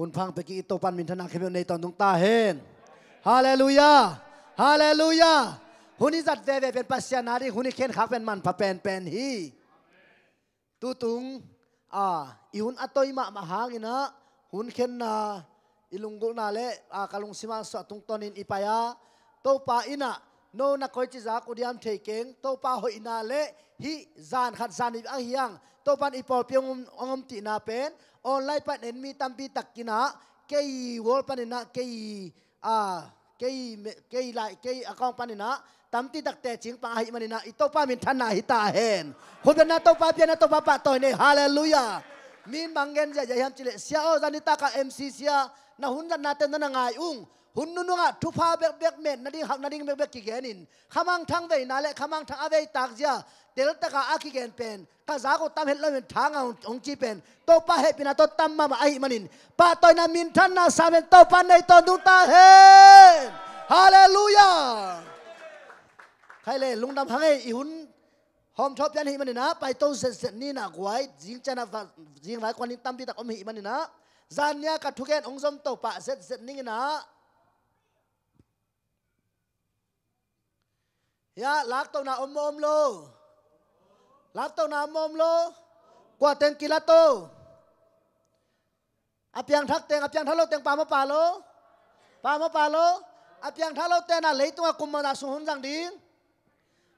อุนพังไปกีโตปันมินทนาเคเบในตอนตรงตาเฮนฮาเลลูยาฮาเลลูยาหุนิจัดเวเวเป็นปัสยานาดีหุนิเข็นขักเป็นมันผะเป็นเป็นฮีตูตุงอ่าอีหุนอตโตยมะมหางินะหุนเข็นนาอิลุงกุนาเลอาคาลุงสิมาสวตุงตอนินอีปายาโตปาอินะโนนักคอยจิจักอุดยามเทเกงโตปาหอยนาเลฮีจานขัดจานอีอังฮียง to pan ipol piong ongom ti na pen online pan en mi tam pi takina kei wol pan na kei a kei kei lai kei akong pan na tam ti tak te ching pa hi manina ito pa min thana hi ta hen hu na to pa pian na to pa pa to ne hallelujah. Min mangen ja ham chile sia o zanita ka mc sia na hun na ten na ngai ung. Hun nu nga thu pha bek bek men na ding hak na ding bek bek ki genin khamang thang ve na le khamang thang ave tak ja tel ta ka aki gen pen ka za ko tam het lo men thang ang ong chi pen to pa he pina to tam ma ai manin pa to na min than na sa men to pa nei to du ta he hallelujah khai le lung dam hang i hun hom thop yan hi manin na pai to se se ni na gwai jing chana jing vai kwanin tam pi tak om hi manin na zan nya ka thuken ong zom to pa set set ning na ya lak to na om om lo ลาโตนามอมโลกว่าเต็งกิลาโตอาเปียงทักเต็งอาเปียงทักเราเต็งปามาปาโลปามาปาโลอาเปียงทักเราเต็น่ะเลยตัวกุมมาดาสูงหุ่นสังดี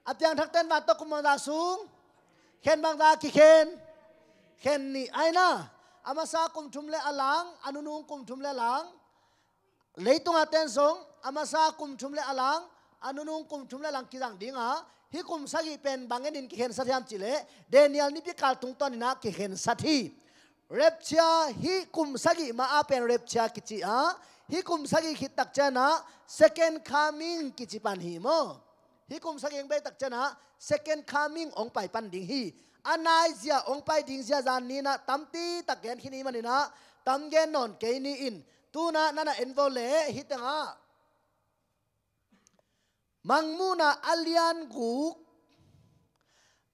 อาเปียงทักเต็งมาตกุมมาดาสุงเข็นบางตากิเข็นเข็นนี่ไอ้นะอามาซากุมทุมเลอลังอนุนุงกุมทุมเลลังเลยตัวเต็งสงอามาซากุมทุมเลอลังอนุนุงกุมทุมเลลังกิจังดีงา hi kum sagi pen bangen in khen sathiam chile. Daniel ni bi kal tung ton na ki hen sa thi. Repcha hi kum sagi ma a pen repcha kichi a hi kum sagi ki tak chana second coming kichi pan hi mo. Hi kum sagi eng be tak chana second coming ong pai pan ding hi. Anai zia ong pai ding zia zan ni na tampi tak gen khini manina tam gen non ke ni in. Tu na na na envole hitanga mangmuna alian guk.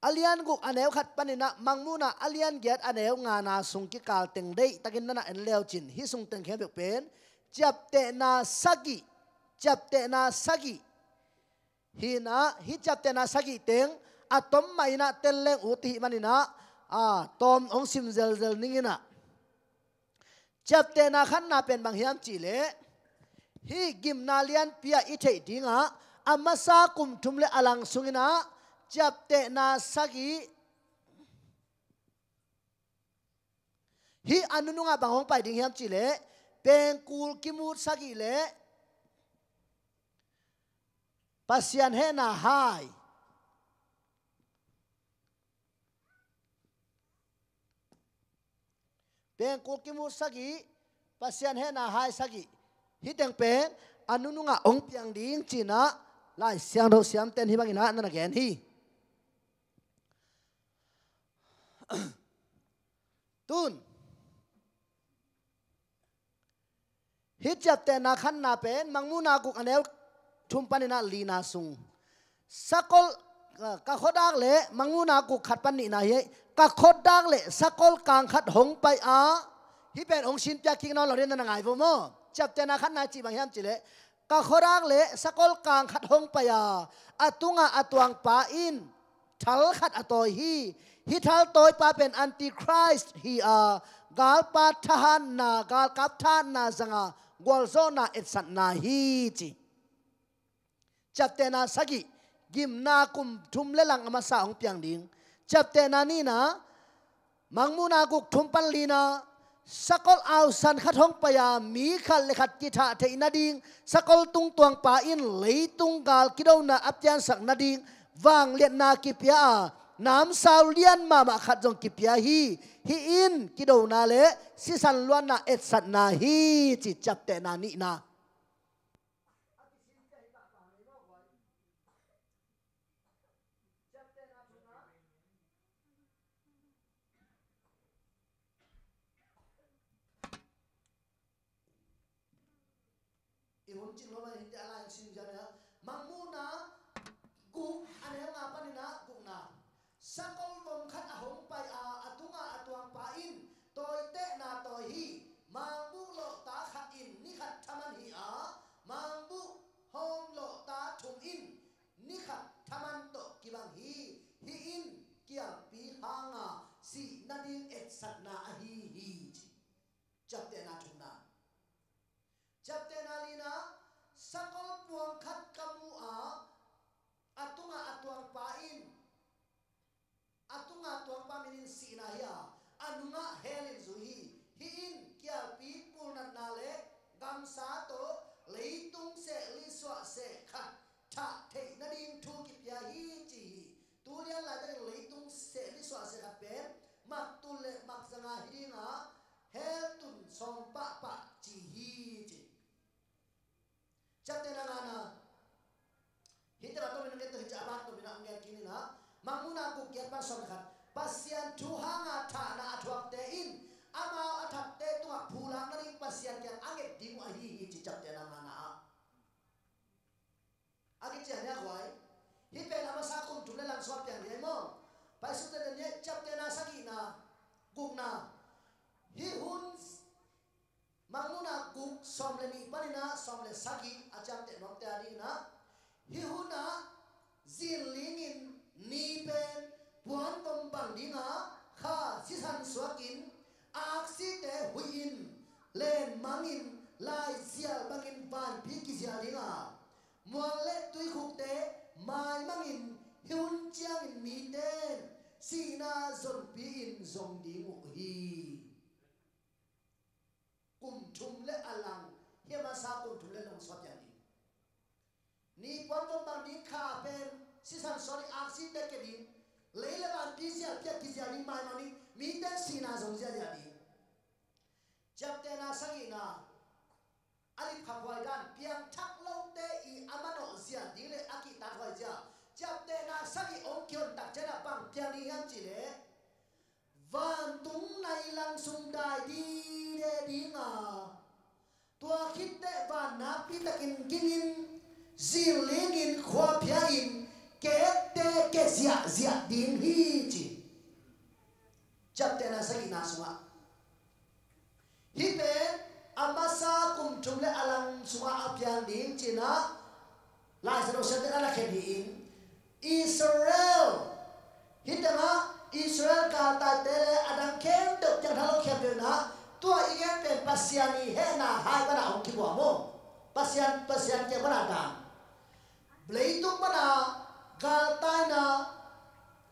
Alian guk aneu khat panina. Mangmuna alian get aneu nga na sung ki kal teng dei. Takin na en leo chin. Hi sung teng khem pen. Chap te na sagi. Chap te na sagi. Hi na, hi chap te na sagi teng. Atom mai na tel leng uti manina. A tom ong sim zel zel ningina chap te na khan na pen bang hiam chi le. Hi gim na pia i thei dinga amasa kum thumle alang sungina chapte na sagi. Hi anununga bangong pai ding hiam chile pengkul kimut sagi le. Pasian he na hai. Peng ko kimu sagi, pasian he na hai sagi. Hi teng pen anununga ong piang ding china ไล่เสียงเราเสียงเต้นที่บางอินะนั่นละแกนที่ตุนฮิตจับแต่นาขันนาเป็นมังมูนากุกอันเดลชุมปันนาลีนาสุงสกุลกะขดังเละมังมูนากุกขัดปันนีนาเยกะขดังเละสกุลกลางขัดหงไปอาฮิเป็นองค์ชินจากิงนอนเราเรียนนั่นไงพวกมั้งจับแต่นาขันนาจีบางยามจีเละ ka khorang le sakol kang khat hong paya atunga atuang pa in thal khat atoi hi hi thal toy pa pen antichrist hi a gal pa thahan na gal kap than na zanga gol zona et sat na hi chi chapte na sagi gim na kum thum le lang ama sa ong piang ding chapte na ni na mangmu na guk thum pan li na sakol au san khat hong paya mi khal le khat ki tha the na ding. Sakol tung tuang pa in, lei tung gal ki do na apyan sak na ding. Wang liat na ki pia nam sao lian ma ma khat jong ki pia hi. Hi in ki na le, si san luan na et sat na hi, chi chap te na ni na. จริงเราเลยเดลายชิมจันนะมังมูนะกุอันเฮงาปนินะกุนะสักองบมขัดอหงไปอาอตุงาอตวังปาอินตอยเตะนาตอยฮีมังบุโลตาขัดอินนี่ขัดทำมันฮีอามังบุฮองโลตาชุมอินนี่ขัดทำมันโตกิบังฮีฮีอินเกียปีฮางาสีนัดินเอ็ดสัตนาฮีฮีจับเตนาชุนนาจับเตนาลีนา sakol puang kat kamu a atu nga atu pain. Atu nga atu paminin si inaya anu nga helin zuhi. Hiin kia pi na nale gam sa to leitung se liswa se ka ta te na din tu kipya hi ji tu la de leitung se liswa se ka pe mak tu le mak sanga hi nga hel tun som pa pa ji hi ji chate na na hi te ba to min ke to hi cha ba to min ang ngen kini na manguna ku kiat ba som khat pasian thu hanga tha na athuak te in. Ama athak te tu phula na ring pasian kian ange ding a hi hi chi chap te na na na agi chen ya kwai hi pe na sa kum tu le lang swap te ni mo te ne chap te na sa ki na guk na hi hun manguna guk som le ni pani na som le saki acham te nom te ani na hi huna zin lingin ni pen puan tom bang dinga kha si san swakin ak si te huin len mangin lai sial bangin van pi ki sia dinga muang le tui khuk te mai mangin hiun chiang in mi ten si na zon pi in zong di mu hi umthumle alang he ma sa ko thule lang swa pyan di ni kwang tong bang di kha pe si san sorry accident ke di le le ban ti sia pyat ti sia ni ma ma ni mi ta si na song sia ya di jap te na sa yi na ali kha khwai gan pyan thak lo te i ama sia di le a ta khwai ja jap te na sa yi ong kyon ta che bang pyan ni han ji le van tung nay lang sung dai đi đê đi ngà tua khít tê van na pi takin kinin zil lingin khoa pia in ke te ke zia zia din hi chi chap te na sagi na sunga hi pe amasa kum thum le alang sunga apyan ding china lai sa do sa te ala khen in. Israel. Hi te Israel kata tere adang kem tu jang halau kem tu na tua ingat pe pasian ni he na hai pada aku kibu amu pasian pasian ke mana ta beli tu mana galta na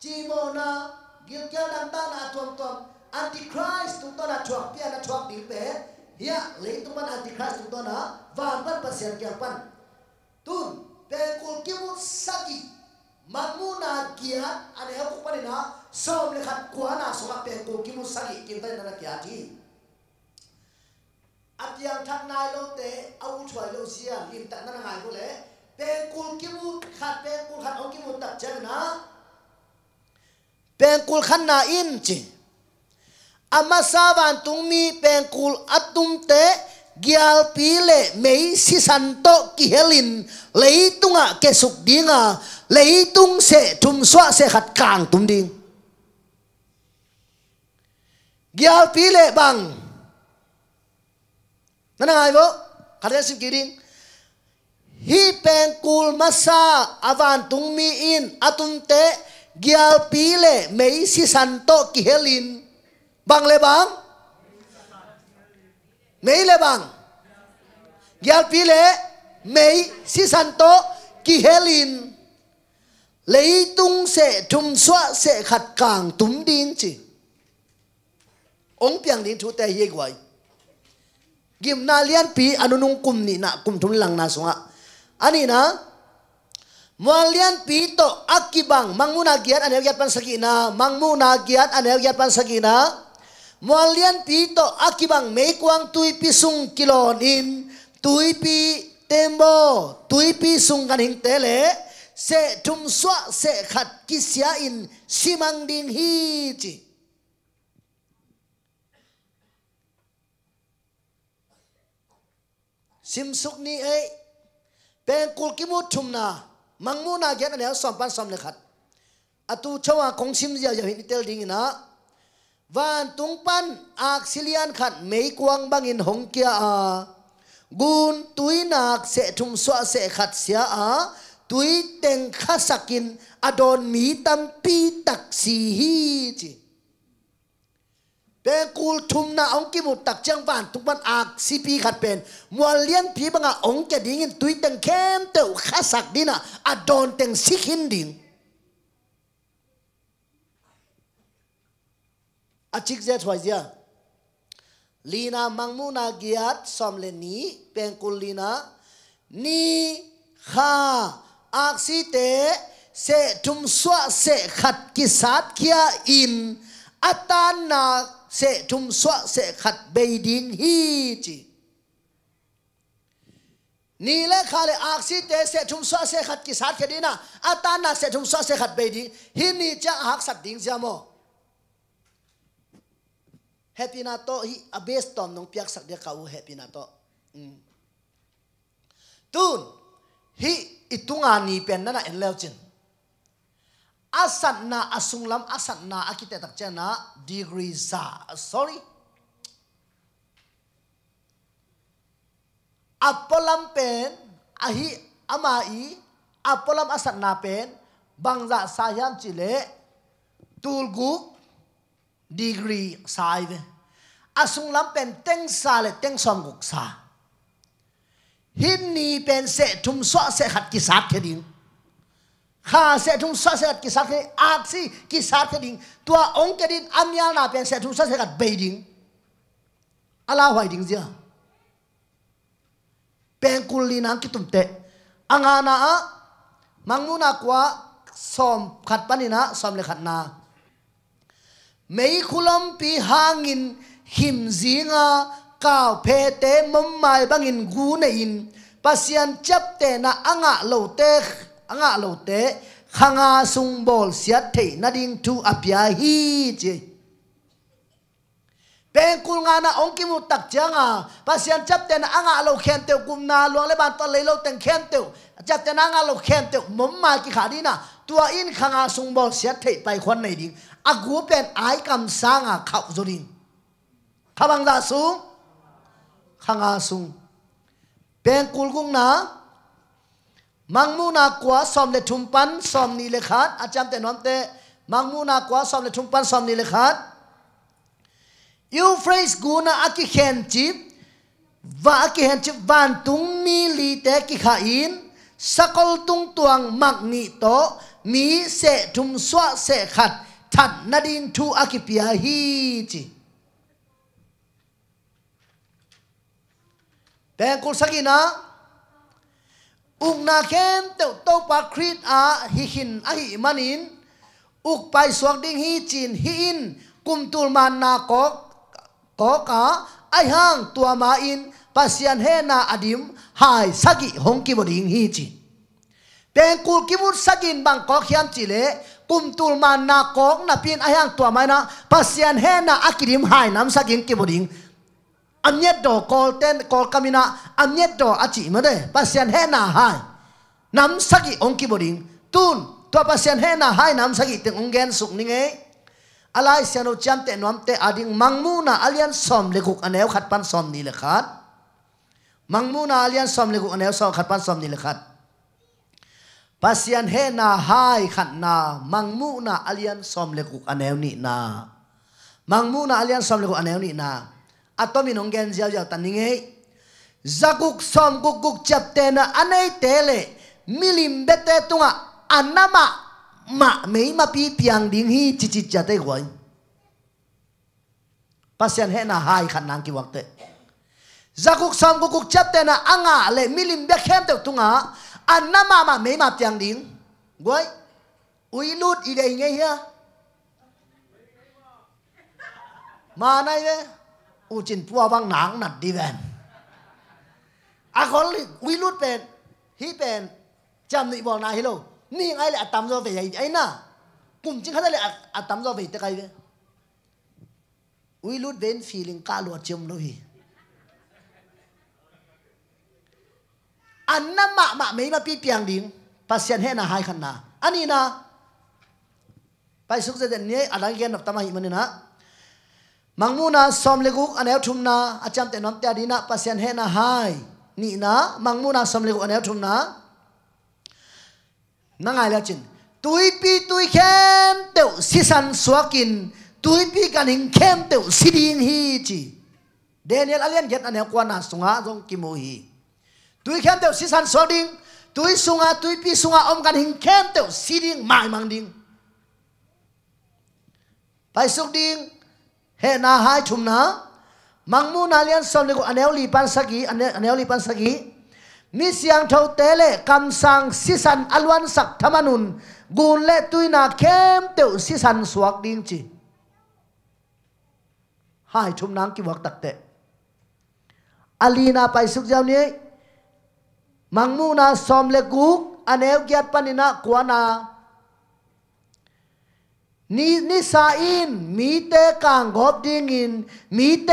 cimo na gilkia dan ta na tuang tuang antichrist tu tuang na cuak pia na cuak di pe ya beli tu mana antichrist tu tuang na van van pasian ke pan? tu pe kul kibu sakit mamuna kia ane ha ku panina som le khat kuana soma pe kul kimu saki kin tan na kya ti apiang thak nai lo te au chwai lo sia lim ta na ngai ko le pen kul kimu khat pen kul khat ong kimu tak chen na. Pen kul khan na in chi. Ama sawan tung mi pen kul atum te gyal pi le mei si san to ki helin lei tunga lấy tung sẽ trùng xóa sẽ khát càng tung đi. Giao phí lệ bằng. Nó là ai vô khát bo xin kỳ đi. Hi pen kul masa, avan tung mi in atum te gyal pi lệ mei si san to ki helin bang le bang mei le bang gyal pi lệ mei si san to ki helin lấy tung sẽ trùng xóa sẽ khát càng túm điên chỉ ông piang điên chú tay ye quay gim na lian pi anu nung kum ni na kum thum lang na sunga ani na Mualian pito akibang mangmuna giat anel giat pan sakina mangmuna giat anel giat pan sakina Mualian pito akibang may kuang tui pi sung kilon in tui pi tembo tui pi sung kaning tele se tum swa se khat kisya simang ding hi chi. Sim suk ni ai pen kul ki mu thum na. Mang mu na gyat ne som pan som le khat. Atu chawa kong sim ya ya hin tel ding na. Van tung pan ak silian khat mei kuang bangin hong kia. A gun tui nak se thum swa se khat sia. a tui teng khasakin adon mi tam pi taksi hi chi. Bekul thum na ong ki mu tak chang van tuk ban ak si pi khat pen. Mual lien pi banga ong ke ding in tui teng kem te khasak dina adon teng sikhin ding. A chik zet zia. Lina mangmu na giat som le ni. Bekul lina ni kha Aksi te se tumswa se khat ki sat kia in. Atana se tumswa se khat beidin hi ji ni le khale aksite se tumswa se khat ki sat kia dina. Atana se tumswa se khat beidin hi ni cha hak sat ding jamo happy na to hi abes tom nong piak sak de kau happy na to hmm. tun hi itunga ni pen na en lelchin asat na asunglam asat na akite tak chena degree za. Sorry. Apolam pen ahi amai apolam asat na pen bangza sayam chile tulgu degree saive asunglam pen teng sale sa le, teng som หินนีเป็นเสทุมสะเสขัดกิสัดเคดิงข้าเสทุมสะเสขัดกิสัดเคอาซีกิสัดเคดิงตัวองค์เคดินอันยานาเป็นเสทุมสะเสขัดเบดิงอัลาหวยดิงเจ้าเป็นกุลีนังกิตุมเตะอังานาอะมังมูนักวะสอมขัดปันินะสอมเลขัดนาไม่คุลมปีหางินหิมจีงา kau phe te mom mai bangin gu na in. Pasian chấp te na anga lo te anga lo te khanga sung bol siat thế, na ding tu apia hi chi bên kul nga na ong kimu tak changa pasian chấp te na anga lo khen te kum na luang le ban to le lo teng khen te chấp te na anga lo khen te mom ma ki kha di na. Tua in khanga sung bol siat thế pai khon nei ding. Agu pen ai kam sanga khau zorin khabang da sung. ข้างอาสุงเป็นกุลกุงนะมังมูนากว่าสอมเลทุมปันสอมนีเลขาดอาจารย์เต่นอมเตมังมูนากว่าสอมเลทุมปันสอมนีเลขาดยูเฟรสกูนาอักิเคนจิบว่าอักิเคนจิบวันตุงมีลีเตกิขาอินสกอลตุงตวงมักนิโตมีเสทุมสวะเสขัดทัดนาดินทูอักิปยาฮีจิ lo khen te na khen in na pa a hi hin a hi ding hi chin hi in na ai hang tua ma in, pasian he na adim, hai sagi hong ki boding hi chi ben kul kimut sagin bang ko khiam chi le kum tul man na kok na pin ayang tua mai na, pasian he na akirim hai nam saking ki amyet do kol ten kol kamina amyet do achi ma de pasian he na hai nam sagi ong ki boding tun to pasian he na hai nam sagi teng ong gen suk ni nge alai siano cham te nom te ading mangmu na alian som le guk aneu khat pan som ni le khat mangmu na alian som le guk aneu som khat pan som ni le khat pasian he na hai khat na mangmu na alian som le kuk anew ni na mangmu na alian som le kuk anew ni na atomi nong gen jiao jiao taninge zakuk som kuk kuk chap te na anei tele milim bete tunga anama ma mei ma pi piang ding hi chi chi cha te gwai pasian he na hai khan nang ki wakte zakuk som kuk kuk chap te na anga le milim be khem te tunga anama ma ma mấy ma piang ding. Goi ui lút ý đây nghe hia mà này อูจินพัวบางหนังนัดดีแวนอาคนวิลุดเป็นฮีเป็นจำนี่บอกนายฮิโลนี่ไงเลยอัตตามโซเฟยไอ้น่ะกลุ่มจริงเขาดเลยอัตตามโซเฟยแต่ใครเว้ยวิลุดเป็นฟีลิ่งกาลวดจมลุยอันนั้นมามาไม่มาปีเปียงดิ่งปัสยันเฮน่าหายขันนาอันนี้นะไปสุขเสด็จนี่ยอะไรเงี้ยนับตามาหิมันนะ le guk anel thum na acham te nom te adina, pasien he na hai. Ni na, mangmuna som le guk anel thum na na ngai la chin. Tui pi tui khem teu sisan suakin. Tui pi kan hing khem teu siding hi chi. Daniel alian get anel kwa na sunga jong kimu hi. Tui khem teu si san so ding tui sunga, tui pi sunga om kan hing khem teu siding mai mang ding. Pai suk ding he na hai chum na. Mangmu na lian som le ko anel li pan sagi anel li pan sagi mi siang thâu tế lệ cầm sang si san alwan sak thamanun. Gun le tuina kem teu si san suak ding chi. Hai chum nang ki wak tak te. Alina pai suk jaw ni mangmu na som le guk aneu gyat panina kwana นี่นี่สาอินมีเตกางกบดิ่งินมีเต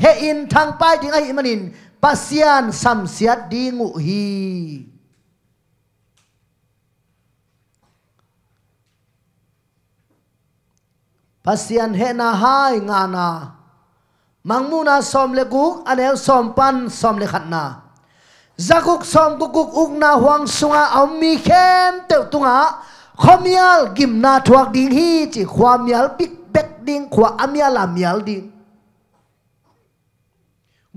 เฮอินทางไปดิ่งไอมันินปัสยานสัมเสียดดิ่งุฮีปัสยานเฮนาไฮงานามังมูนาสอมเลกุกอันเอลสอมปันสอมเลขัดนาจักุกสอมกุกุกอุกนาหวังสุงาเอามีเข้มเตวตุงา ขมียลกิมนาทวกดิ้งฮีจีความมียลปิกเบกดิ้งขวามียลามียลดิ้ง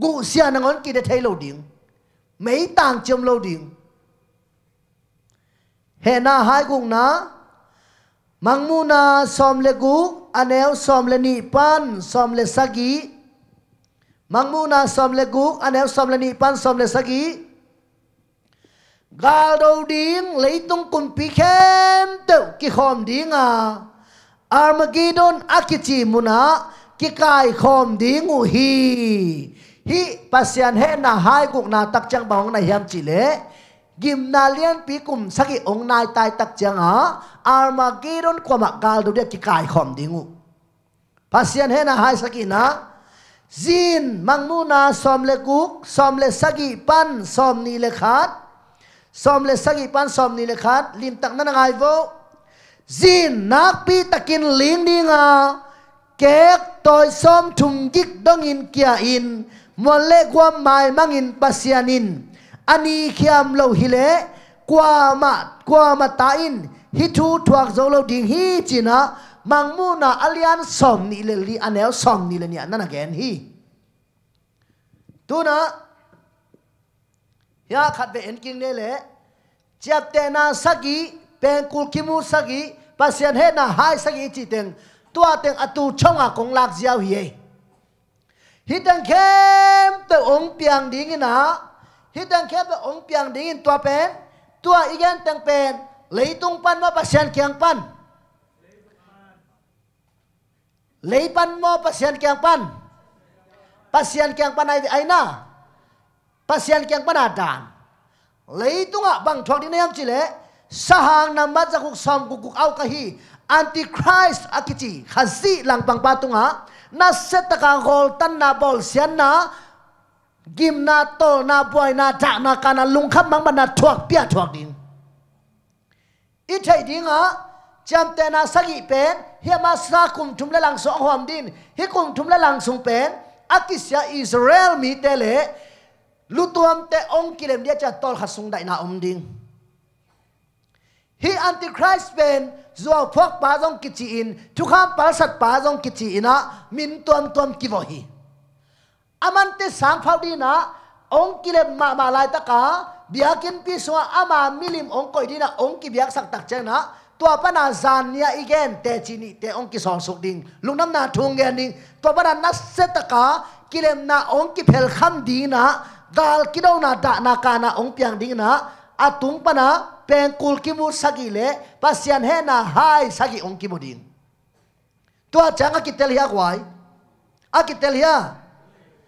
กูเสียนงอนกิได้เทโลดิ้งไม่ต่างจมโลดิ้งเฮน่าหายกุงนะมังมูนาซอมเลกูอันเอวซอมเลนีปันซอมเลสกีมังมูนาซอมเลกูอันเอวซอมเลนีปันซอมเลสกี lấy tung kum pi khem teu ki khom ding a armageddon akichi muna ki kai khom ding u hi hi pasian he na hai guk na tak chang bang na hiam chi le gim na lian pi kum sagi ong nai tai tak chang a armageddon kwa ma gal do de ki kai khom ding u pasian he na hai sagi na zin mangmuna som le guk som le sagi pan som ni le khat som le sagi pan som ni le khat, lim tak na ngai vo. Zin nak pi takin ling dinga kek toy som thung gik dong in kia in mon le kwa mai mangin pasianin ani khiam lo hile kwa ma kwa ma ta in, hi thu thuak zo lo ding hi china mangmu na alian som ni le li anel som ni le ni na again hi. Tu na ya khat be en king ne le chap te na sagi pen kul kimu sagi pasian he na hai sagi chi teng tua teng atu chonga kong lak jiao hi hi teng khem te ong piang ding na hi teng khem te ong piang ding tua pen tua igen teng pen leitung pan ma pasian kyang pan leipan mo pasian kyang pan pasian kyang pan ai ai na pasian kyang pan adan leitunga bang thok din yam chile sahang na mazakuk som guguk au kahi. Antichrist akichi khazi lang pang patunga na setaka gol tan na bol sian na. Gim na to na boy na ta na kana lung kham mang na thuak pia thuak ding. I thai dinga cham te na sagi pen hi ma sa kum thum le lang so hom din. Hi kum thum le lang sung pen akisya israel mi te le lutuam te ong kilem dia cha tol khasung dai na om ding. Hi antichrist ben zuaw phok pa jong kichi in, thukham pa sat pa jong kichi ina min tuam tuam ki vo hi. Amante sang phau di na, ong kilem ma ma lai ta ka biakin pi suwa ama milim ong koi di na, ong ki biak sak tak chang na, tua na zan nia igen te chi ni te ong ki song suk ding. Lung na thung gen ding, tua na na se ta ka, kilem na ong ki phel kham di na องสุกดิ่งลุงน้ำนาทุงแกนิ่งตัวปนานัสเซตกากิเลมนาองกิเพลคัมดีนะกาลกิดาวนาดานาคานาอ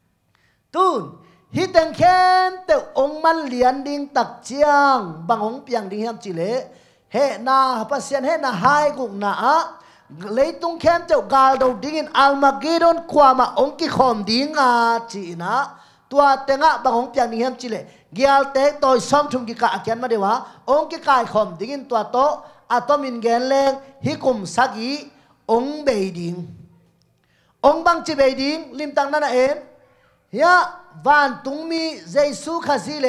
งเปียงดิ่ hi teng khen te ông man liền đinh tak chiang bằng ông piang đinh hiam chi le he na pasian he na hai cũng na a lấy tung khen te gal do ding in almageddon qua mà ông ki khom đinh à, chỉ na tua te ngã bằng ông piang đinh hiam chi le gial tôi xong som thum cả ka mà ma dewa ông ki cài khom đinh in tua to atomin gen leng hi kum sagi ông be đinh, ông băng chi be đinh, lim tăng na na em. Ya yeah. วันตุงมีเยซูข้าสิเล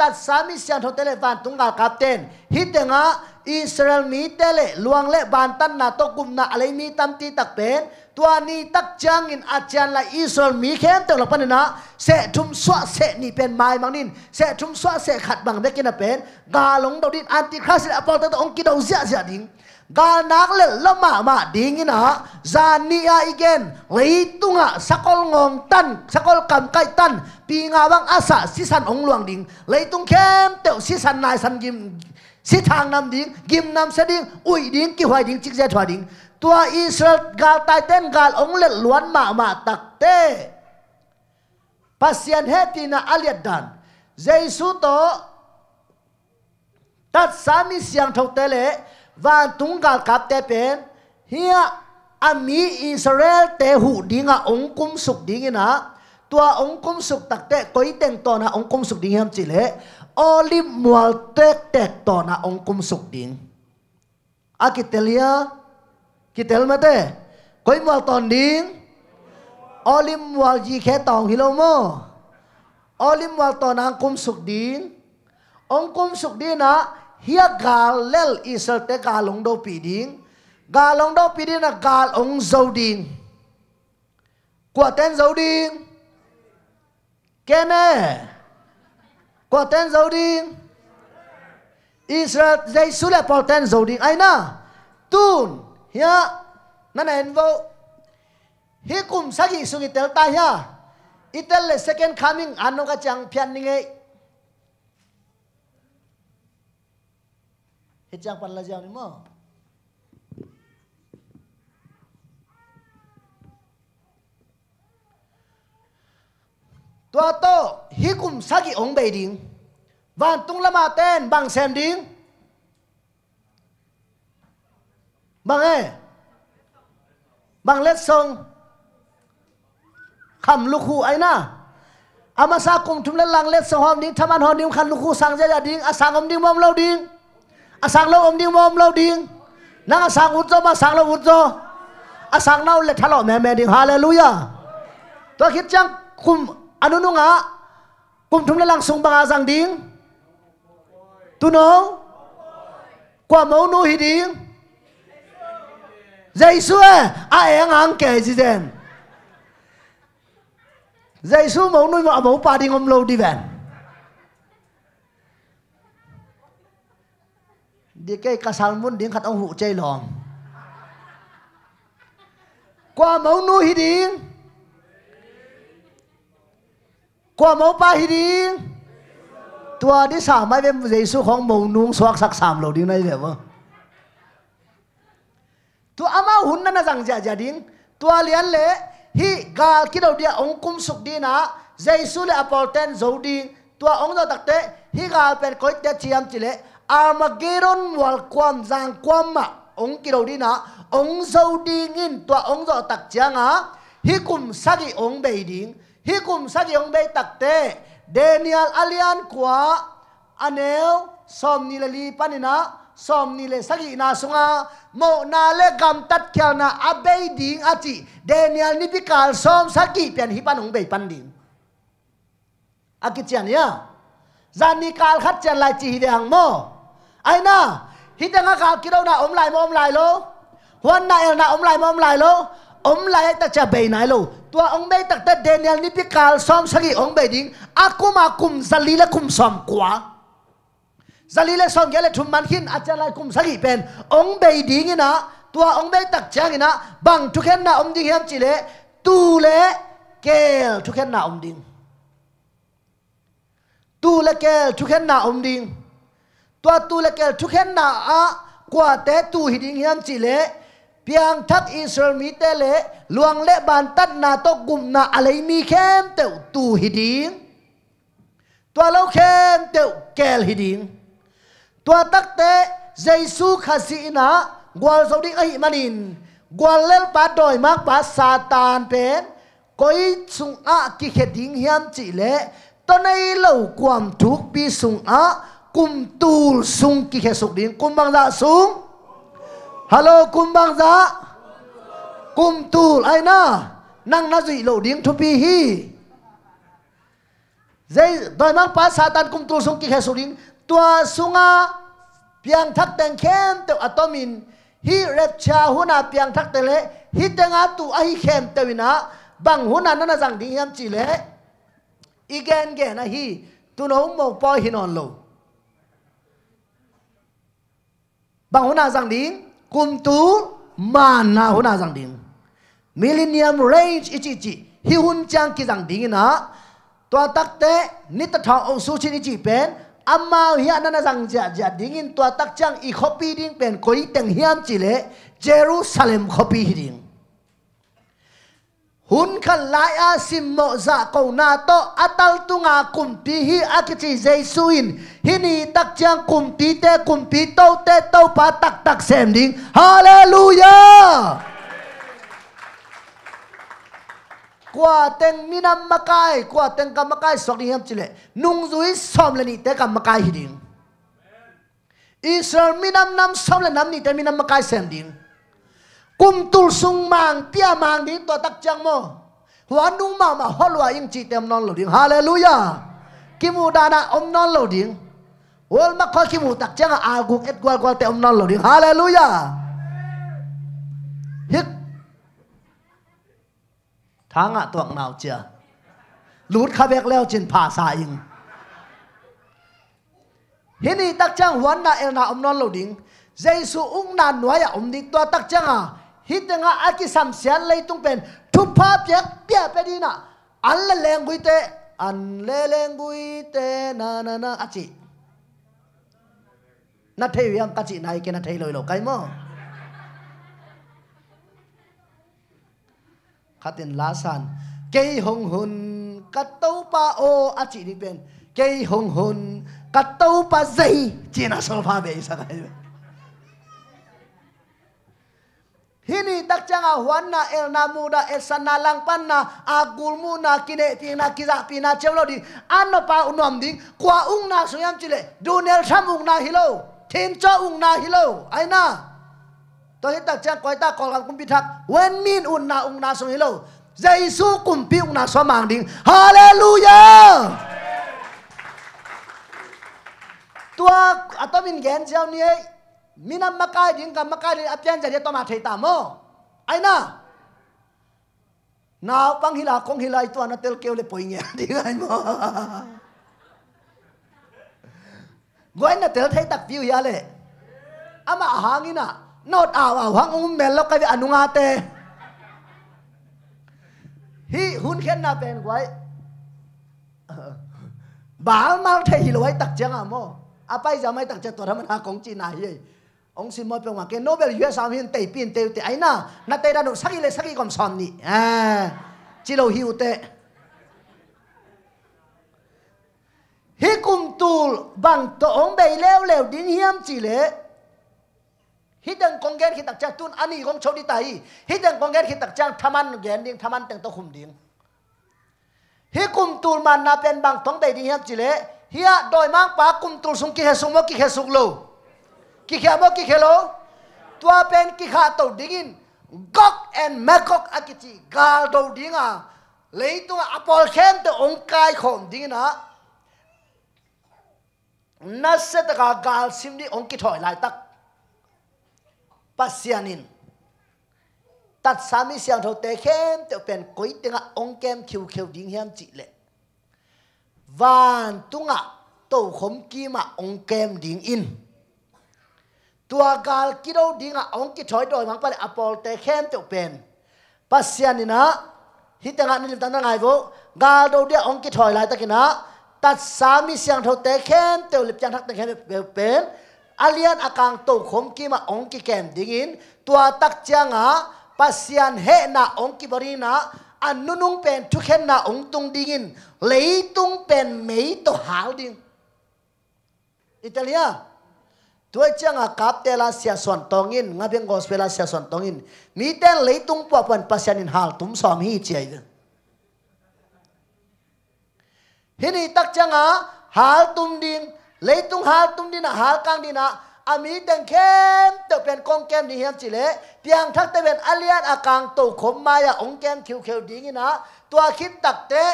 ตัดสามิเสียนทเตเลวันตุงกากับเตนฮิตเงะอิสราเอลมีเตเลลวงเละบานตันนาตกุมนาอะไรมีตามตีตักเป็นตัวนี้ตักจังอินอาจารย์ละอิสราเอลมีเข้มตกหลักปันนะเสทุมสวะเสนี่เป็นไม้มังนินเสทุมสวะเสขัดบังเมกินะเป็นกาหลงดอดินอันติคราสิลอปอลตะองกิดเอาเสียเสียดิ้ง nak le lama ah ma ding ina. Zania ah igen. Leitunga ah sakol ngong tan, sakol kam kai tan. Pi nga bang asa sisan ong luang ding. Leitung kem te sisan nai san gim, si thang nam ding, gim nam sa ding, ui ding, ki hoai ding, chik ja thwa ding. Tua Israel gal tai ten, gal ong le luan ma ma tak te. Pasian heti na aliat dan. Jesu to, tat sami siang thok tele van tung gal kap te pen hia ami Israel te hu dinga ong kum suk dingina tua ong kum suk tak te koi teng to na ong kum suk ding ham chile oli mual tek tek to na ong kum suk ding akitelia kitel mate koi mual ton ding oli mual ji khe tong hilo mo oli mual to na kum suk ding ong kum suk ding na hia gal lel isel te galong do piding galong do piding na gal ong zo kwa ten zodin kene kwa tên Zodin Israel dây số là bỏ tên Zodin ai na? Tun, hia na na envo hi kum sagi sungi tel ta hia. Itel le second coming, anong ka chang phian ni ngai hi chang pan la jaw ni mo tua to hi kum sagi ong bay ding. Van tung lama ten, bang sem ding. Bang e bang let song. Kham lu khu ai na. Ama sa kum thum le lang let song hom ding, thaman hom ding khan lu khu sang ja ja ding asang om ding, mom lo ding asang lo om ding mom lo ding nang asang ut zo ma sang lo ut zo asang nau le thalo me me ding hallelujah. To khit chang kum anu à, nu nga kum thum lang sung banga sang ding tu no qua mẫu nu hi ding Jesus xưa a eng ang ke ji den Jesus xưa mẫu nuôi mà mẫu pa ding om lo đi ven đi cái kasal mun ding khát ông hụ chơi lòng qua mẫu nuôi hi ding qua mẫu ba hi đi tua đi xả mai về giấy su không mẫu nung xoạc sắc sàm lầu đi này vậy vâng. Tua ama hun na rằng dạ dạ đi tua liền lệ hi ga cái đầu dia ông cung sục đi na giấy su lệ apol ten dấu tua ông đó đặc tế hi ga pen coi te chiam chile Armageddon wal quam giang quam mà. Ông kia đâu đi na ông dấu đi ngin tua ông đó đặc chiang á. Hi kum gì ông bề đi hi kum sa gi ong be takte daniel alian kwa anel som ni le li panina som ni le sagi na sunga mo na le gam tat kya na abei ding ati daniel ni pikal som saki pian hi pan ong be pan ding akichian ya zani kal khat chen lai chi hi hang mo ไอ้น่าฮิตังกาวกิเราหน้าอมลายมอมลายโลวันน่าเอลน่าอมลายมอมลายโลอมลายตักจะเบยไหนโลตัวองไบยตักแต่เดนิเอลนี่พิการซอมสกิองเบยดิ้งอากุมาคุมซาลีและคุมซอมกว่าซาลีและซอมเกลทุมมันขินอาจจะไล่คุมสกิเป็นองเบยดิ้งนะตัวองไบยตักจ้งนะบังทุกแค่น่าอมดิ้งเฮมจิเลตูเลเกลทุกแค่น่าอมดิ้งตูเลเกลทุกแค่น่าอมดิ้ง tua tu là kel tu khen na, a, kwa te tu hi ding hiam chile piang thak Israel mi te le, luang le ban tat na to gum na alai mi khem te tu hi ding. Tua lo khem te kel hi ding. Tua tak te Jesu khasi na, gwal zo ding ai manin gwal lel pa doi mak pa satan pen, koi sung a ki khe ding hiam chi le tôi nei lo kwam thuk pi sung a kum tu sung ki khe suk din. Kum bang da sung? Halo kumbang za kum tu ai na? Nang na zui lo ding thu pi hi. Dây đòi mang pa tan kum tu sung ki khe su din. Tua sunga piang thak teng khen te atomin. Hi rep cha huna piang thak te le. Hi tenga tu ai hi khem te wina bang huna nana jang ding yam chi le. Igen ge na hi. Tu no mo po hi non lo. và hôm nào rằng đến cùng tú mà na hôm nào rằng millennium range ít chị chị hi hun chang ki rằng đến nó tua tắc tế nít ta thọ ông su chi ni chi pen amma hi anana na rằng dạ dạ dingin tua tắc chang i copy ding pen koi teng hiam chi le jerusalem copy hiding hun khan lai a sim mo za ko na to, atal tunga kumpi hi akichi jesuin hini tak chang kumpi te kumpi to te, to pa tak tak sem ding. Hallelujah! Qua tên minam makai qua tên kam makai sok ni ham chile nung zui som le ni te kam makai hi ding. Israel minam nam som le nam ni te minam makai sem ding kum tul sung mang tia mang đi to tak chang mo huan nu ma ma holwa in chi tem non lo ding hallelujah! Kimu dana om non lo ding wol ma ko kimu tak chang a à, guk à, et gwal gwal te om non lo ding hallelujah! Hik thang a à, tuang nao chưa? Lut kha bek leo trên pha sa in hini tak chang chăng na el na om non lo ding Giêsu ung na nuai om dik to chang chăng à hít nga aki sam sian lấy tung pen. Thu pa piak pia pe đi na. An le leng gui te, an le leng gui te, na na na. Achi na thei yang ka chi nai ke na thei loi lo kai mo. Khatin la san. Cây hồng hồn cắt tấu pa ô a chỉ đi bên cây hồng hồn cắt tấu pa dây chỉ là số pha bể sao cái hini tak changa huanna, el namuda, el sana lang panna agulmu na kine tina, kiza pina chewlo di anno pa unom ding kwa ung na suyam chile, dunel sam ung na hilo thin cho ung na hilo, aina. Tôi hết tạc chắc quay ta còn làm cũng biết thắc min un na ung na song hello Giêsu cùng pi ung na so mang ding. Hallelujah! Tua, atomin gen jauh ni e, mina makai ding kam makai di apian jadi to ma thei ta mo ai na nào bang hila kong hila itu anak tel kêu le poi poinge di ai mo goin na tel thei tak view ya le. Ama hangina nốt ảo ảo hang um mel lo kai anu nga te. Hi, hun khen na pen quái bảo mal thầy hi loi chang amo. Apai za mai cha tora man kong chi na hi ông xin mọi peng cái Nobel yue sao hiện tẩy pin tẩy te ấy na. Na tei da no sagi le sagi còn son nị. À chỉ lâu hiu tệ. Hi cùng tu bằng tổ ông bày leo leo đến hiếm chỉ lệ hi le con ghét khi tak chang tun đi tay hi tai con ghét khi tham ăn gian đi tham ăn tưởng to khum điên hi cùng tu mà na pen bằng tổ dai ding hiam lệ hia doi mang phá kum tu sung ki sung mo ki sung lâu ki kha mo ki khelo tua pen ki kha to dingin. Gok and makok akichi, gal do dinga. Leitung apol khen te ongkai khom dingina. Na na se ta gal sim di ong ki thoi lai tak. Pasianin tat sami siang tho te khem te pen koi tenga ong kem khiu khiu ding hiam chi le. Van tunga to khom ki ma ong kem ding in. tua gal kido dinga ong ki thoi doi mang pa le apol te khem te pen pasianina hi tenga ni lim tan ngai vo gal do dia ong ki thoi lai takina tat sami siang tho te khem te lip chang thak te khem pen alian akang to khom ki ma ong ki kem dingin tua tak changa pasian he na ong ki bari na an nunung pen thu khen na ong tung dingin lấy tung pen mấy to hal ding italia tua changa kap te la sia son tongin nga beng gospel la sia son tongin mi ten lấy tung po pan pasian in hal tum som hi chai hini tak changa hal tum ding lấy tung hal tum dina hal kang dina อามีดังเข้มเตเป็นกองแก้มนี่เฮียมจิเลเปียงทักเตเป็นอเลียนอากางโตขมมายาองแก้มคิวเขียวดีงี้นะตัวคิดตักเตอเลียนอากางโตขมทุกเข็นนาอิจิอนุนุงเป็นเป็นทุกเข็นนาองไปดีอินตัวอนุนุงเป็นเป็นทุกเข็นนาอาดัมหุนปนาเปีย ตัวเจ้างกับเตลาเสียส่วนตองินงับยังกอสเวลาเสียส่วนตองินมีแต่เลยตุงปวปันปัสยานินหาลตุมสอมฮีเจียดฮินี่ตักเจ้างหาลตุมดินเลยตุงหาลตุมดินหาลกลางดินะอามีแต่เข้มเตเป็นกองแก้มดีเฮียมจิเลเปียงทักเตเป็นอาเลียนอากางตัวขมมายาองแก้มคิวเขียวดีงี้นะตัวคิดตักเตะ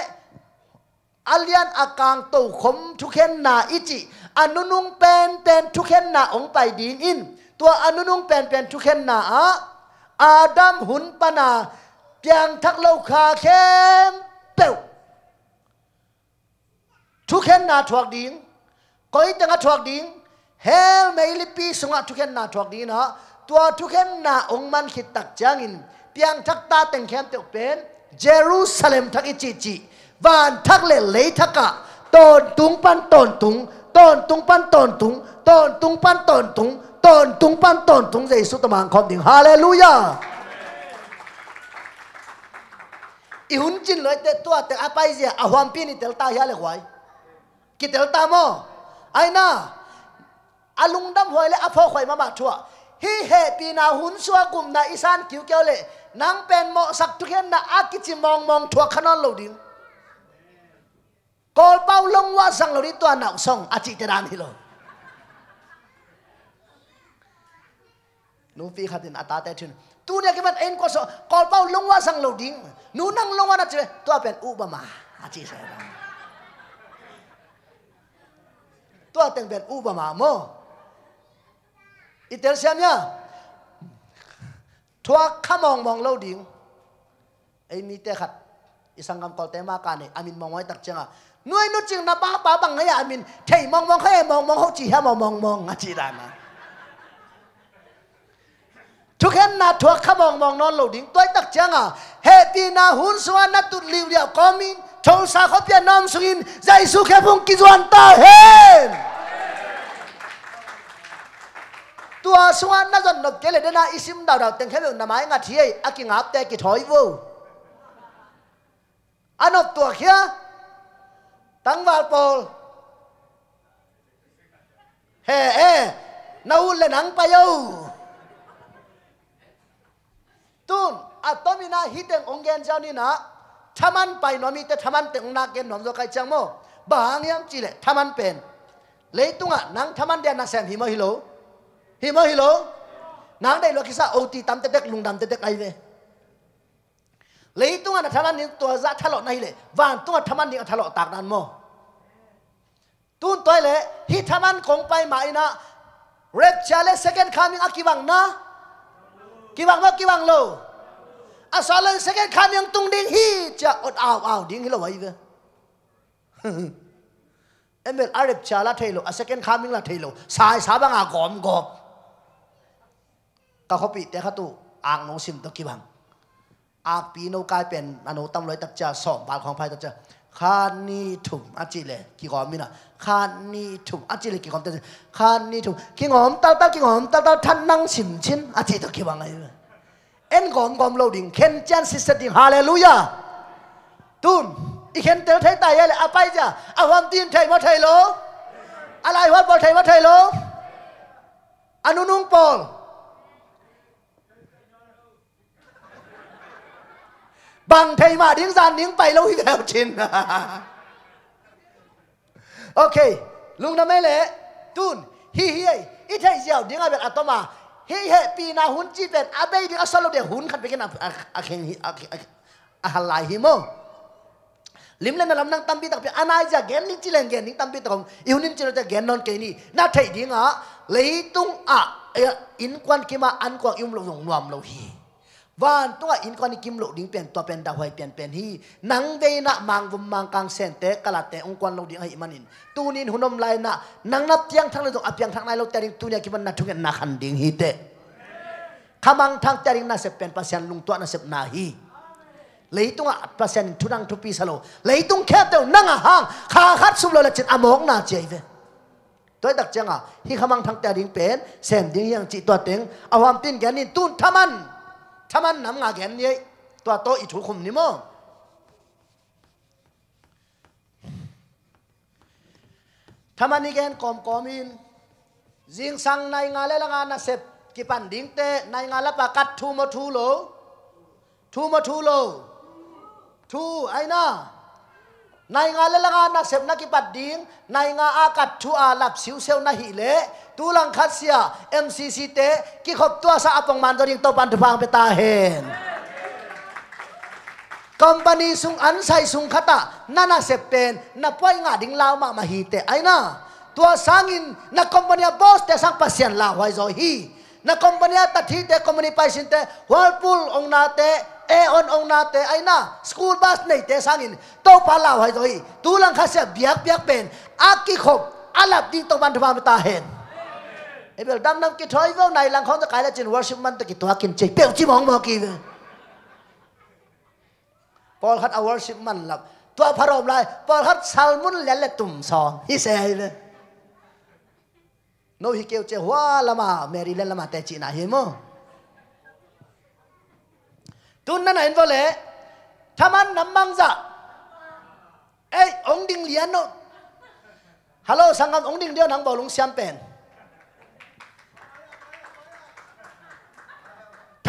อาเลียนอากางตัวขมทุกเข็นนาอิจิ หวามปีนี่เตลตาเฮาเลยหวยกิเตลตาโมไอ้น่าอาลุงดำหวยเลยอาพ่อหวยมามาทั่วฮิเฮปีนาหุ่นสัวกุมนาอีสา นคิวเกียวเลยนางเป็นโมสักทุกเห็นนะอากิจิมองมองทั่วขนอนโลดิงกอลเป้าลงว่าสังโลดิตัวหนักส่งอาจิตดาน ฮิโลนูฟีขัดินอาตาเตชุน tu dia kemat en ko so kol pau longwa sang loading nu nang longwa na che tu apen ubama achi sa tu ateng ben ubama mo itel siam ya thua khamong mong loading ai mi te khat isang kam kol te ma ka ne amin mong wai tak changa nuôi nó chừng là ba ba bằng ấy à? mình thầy mong mong hay mong mong chỉ hay mong mong mong à chỉ là mà. Chúc hết là thuộc khắp mong mong nó lâu đỉnh tôi tắc chẳng à? Hệ vì na hun xóa na tụt liều điệu có mình trong xa khó biết nam sung in, dạy su khép hung kỳ doan ta hên. Tua xóa na dần nộp kế lệ đến na isim đào đào tiếng khép được nằm ái ngạc thiê a kỳ ngáp tè kỳ thói vô. Anh nộp tua kia tăng vào bol hè e nấu lên nắng bay yêu tun atomina gian ongen jani na. Tham ăn thaman pai nomi te thaman te ongna ken nomjo kai changmo bahang yam tham ăn pen lấy tung à leitunga nang thaman de na sem himo hilo himo hilo nang dei lo kisa oti tam te lùng lungdam te dek ai ve ยอากิงับแต่กิถอยวูอันนตัวเขียตั้งวาลโปลเฮ้เอ้นาอุลเลนังไปยูตุนอัตมินาฮิตเงองเกนเจ้านี่นะทามันไปนอมีแต่ อาปีโนกลายเป็นอนุตำรวยตักจะสองบาทของภายตักจาะคานี่ถุมอจิเลยกี่หอมมีน่ะคานี่ถุมอจิเลยกี่หอมตักจะคานี่ถุมกี่หอมตาตากี่หอมตาตาท่านนั่งชิมชินอจิตะกี่วังไงเอ็นหอมหอมโลดิ่งเข็นเจนสิสติงฮาเลลูยาตุนอีเข็นเตลไทยตายเลยอาไปจ้ะอาความตีนไทยมาไทยโลอะไรว่าบ่ไทยมาไทยโลอนุนุงปอล ยฮิทามันคงไปมาอินะเรปชาเลสเกนคามิงอากิวังนะ kiwang ma kiwang lo asalan second kam yang tung ding hi cha ot aw aw ding hilo wai ve emel arab cha la thailo a second coming la thailo sai sa bang a gom gom ka khopi te khatu ang no sim to kiwang a pi no kai pen anu tam loi tak cha som bal khong phai tak cha khan วันตัวอินคนกิมโลดิ้งเปลี่ยนตัวเป็นดาวไฟเปลี่ยนเป็นฮีนังเดนะมังบุมมังกังเซนเตกลาเตองค์กนโลดิ้งไอ้มันินตูนินหุนอมไลนะนังนับเตียงทั้งเลยตกอับยังทั้งในเราแต่ดิ้งตูเนี่ยกิมันนัดทุงนนักันดิ้งฮีเตขมังทั้งแต่ดิ้งน่าเสพเป็นปัสยันลุงตัวน่าเสพนาฮีเลยตุงอะปัสยันทุนังทุปีสโลเลยตุงแคบเดีานังห่างขาขัดสุบเลยละจิตอมองนาเจเวตัวดักจังอะที่ขมังทั้งแต่ดิ้งเป็นเซนดิ้งยังจิตตัวเต็งอวามตินแกนินตูนทามัน ถ้ามันนำงาแกนนี้ตัวโตอีถูกคุมนี่มั้งถ้ามันนี่แกนกอมกอมินจิงสังในงานเลละงานนะเสพกิปันดิ้งเตในงานละปากัดทูมาทูโลทูมาทูโลทูไอ้น่าในงานเลละงานนะเสพนักกิปัดดิ้งในงานอากัดทูอาลับสิวเซลนะหิเล tu lang khát xia mcc tế kí khóc tua sa apong man do ding tàu pan thupang pe ta hen. Company sung an sai sung khata, nana se pen na poi nga ding lao ma ma hi te ai na tua sangin na company boss te sang pasian la hoi zo hi. Na company ta thi te, company pai sin te, whirlpool ong na te e on ong na te ai na school bus nei te sangin to pa la hoi zo hi. Tu lang kha se biak biak pen aki khop, alap ding to ban thwa ta hen. ไอเบลดำน้ำกิทอยเวลในหลังของตะกายและจินวอร์ชิมันตะกิตัวกินใจเปียวจิมองมอกีเวพอลคัดเอาวอร์ชิมันหลับตัวพระรมลายปอลคัดซาลมุนและละตุ่มซองฮิเซเลยโนฮิเกลเจหัวละมาเมรีเละละมาเต่จีนาเฮโมตุนนั่นเห็นว่าเลยทำมนน้ำมังจะเอ้ยองดิงเลียนโนฮัลโหลสังกัมองดิงเดียวนังบอลุงเซียมเป็น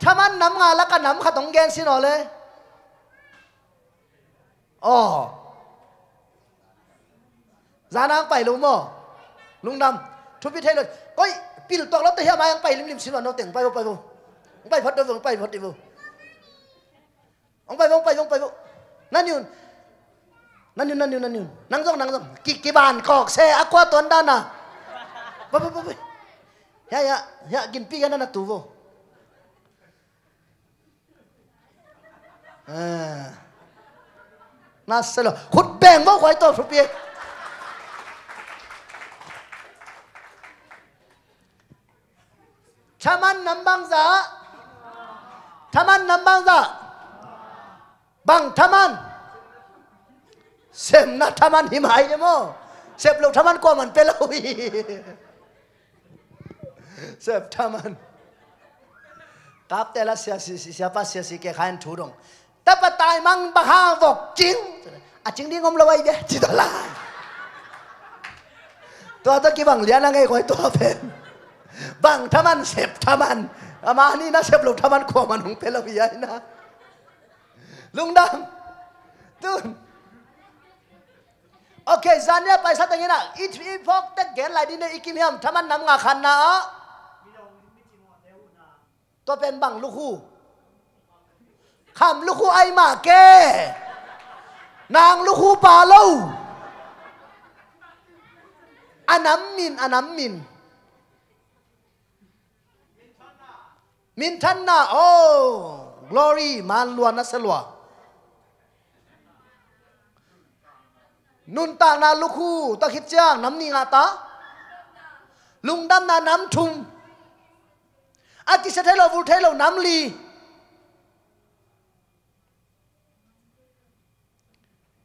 thaman nam nga la ka nam kha tong gen sin ole oh zanang pai lu mo lung nam thu pi thei rồi coi pil tok lo tới ha mai ang pai lim lim sin no teng pai vô pai bo pai đâu ông pai phật đi vô, ông pai ông pai ông pai vô, năn yun năn yun năn yun năn yun nang zong nang zong ki ki ban kok se akwa ton da na ba ba ba ya ya ya gin pi na tu vô Mesela hút bèn vào khỏi tôi phục biệt Chaman nắm băng giá Chaman nắm băng giá Băng chaman Xem na chaman him hai nhé mô Xem lâu chaman qua mình bê lâu Xem chaman Tạp tê là siapa siapa kekhayan churung Tapi tay mang bahawok cing. Acing di ngom lawai dia cita lah. Tua tu kibang lian ngai koi tua pen. Bang taman sep taman. Ama ni na sep lu taman ko manung pelawiyai na. Lung dam. Tun. Okay, zanya pai sa tangina. It it fok tak gen lai di ne ikim yam taman nam ngakhan na. Tua pen bang luhu. Zania pai sa tangina it i phok ta gen lai din ikim hiam thaman nam nga khan na to pen bang lu khu kham lu khu ai ma ke nang lu khu pa lo anam min anam min min than na oh glory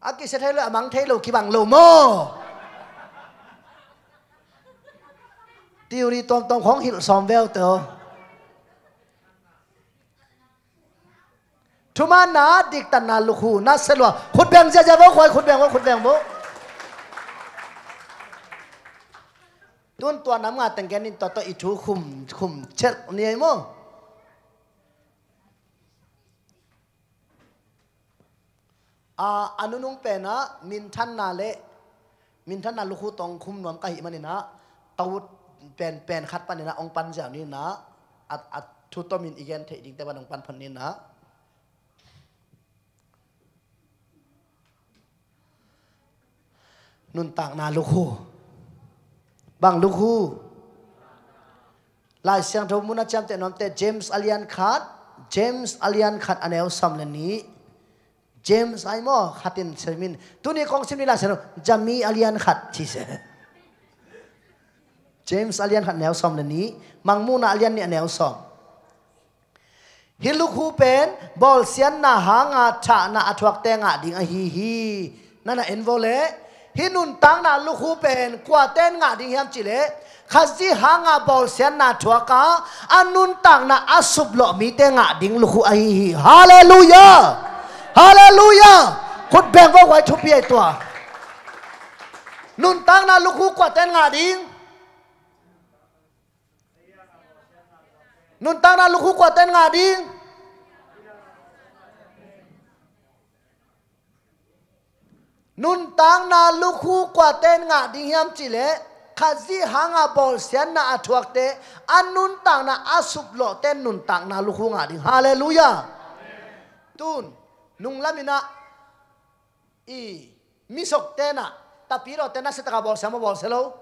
อากิเสเทเลอมังเทโลคิบังโลโมติวรีตองตองของหิลซอมเวลเตอทุมานาดิกตันนาลูกูนัสเซลวขุดแบงเจ้าเจ้าบ่คอยขุดแบงว่าขุดแบงบ่ตุนตัวน้ำงาตังแกนินตัวตัวอิทูคุมคุมเช็ดนี่มั้ง อานุนุงเป็นนะมินทันนาเลมินทันนาลูกคูตองคุมนวมกะหิมันนี่นะตาวุเป็นเป็นขัดปันนี่นะองปันเจ้านี่นะอัดอัดทุตมินอีกแกนเทดิงแต่วันองปันพันนี่นะนุนต่างนาลูกคูบางลูกคูลายเสียงทมุนอาจำรย์เตนอมเตเจมส์อเลียนขัดเจมส์อเลียนขัดอันเอลซัมเลนี้ James ai mo khatin semin tu ni kong sim ni la sero Jami Alian Khat chi se James Alian Khat neo som lên ní mang mu na Alian ni neo som hiluk hu pen bol sian na hanga cha na athuak te nga ding a hi hi na na envole hi nun tang na lu khu pen kwa ten nga ding hiam chi le khazi hanga bol sen na thua ka anun tang na asup lo mi te nga ding lu khu ai hi hallelujah hallelujah. Khut beng wa wai thu pi ai tua nun tang na lu khu kwa ten nga ding nun tang na lu khu kwa ten nga ding nun tang na lu khu kwa ten nga ding hiam chi le hăng hanga bol sian na à athuak te à nun tang na à asup lo ten nun tang na lu khu nga ding hallelujah. Tun nung lamina, i, misok tena, tapiro tena se taka bol sama bol selo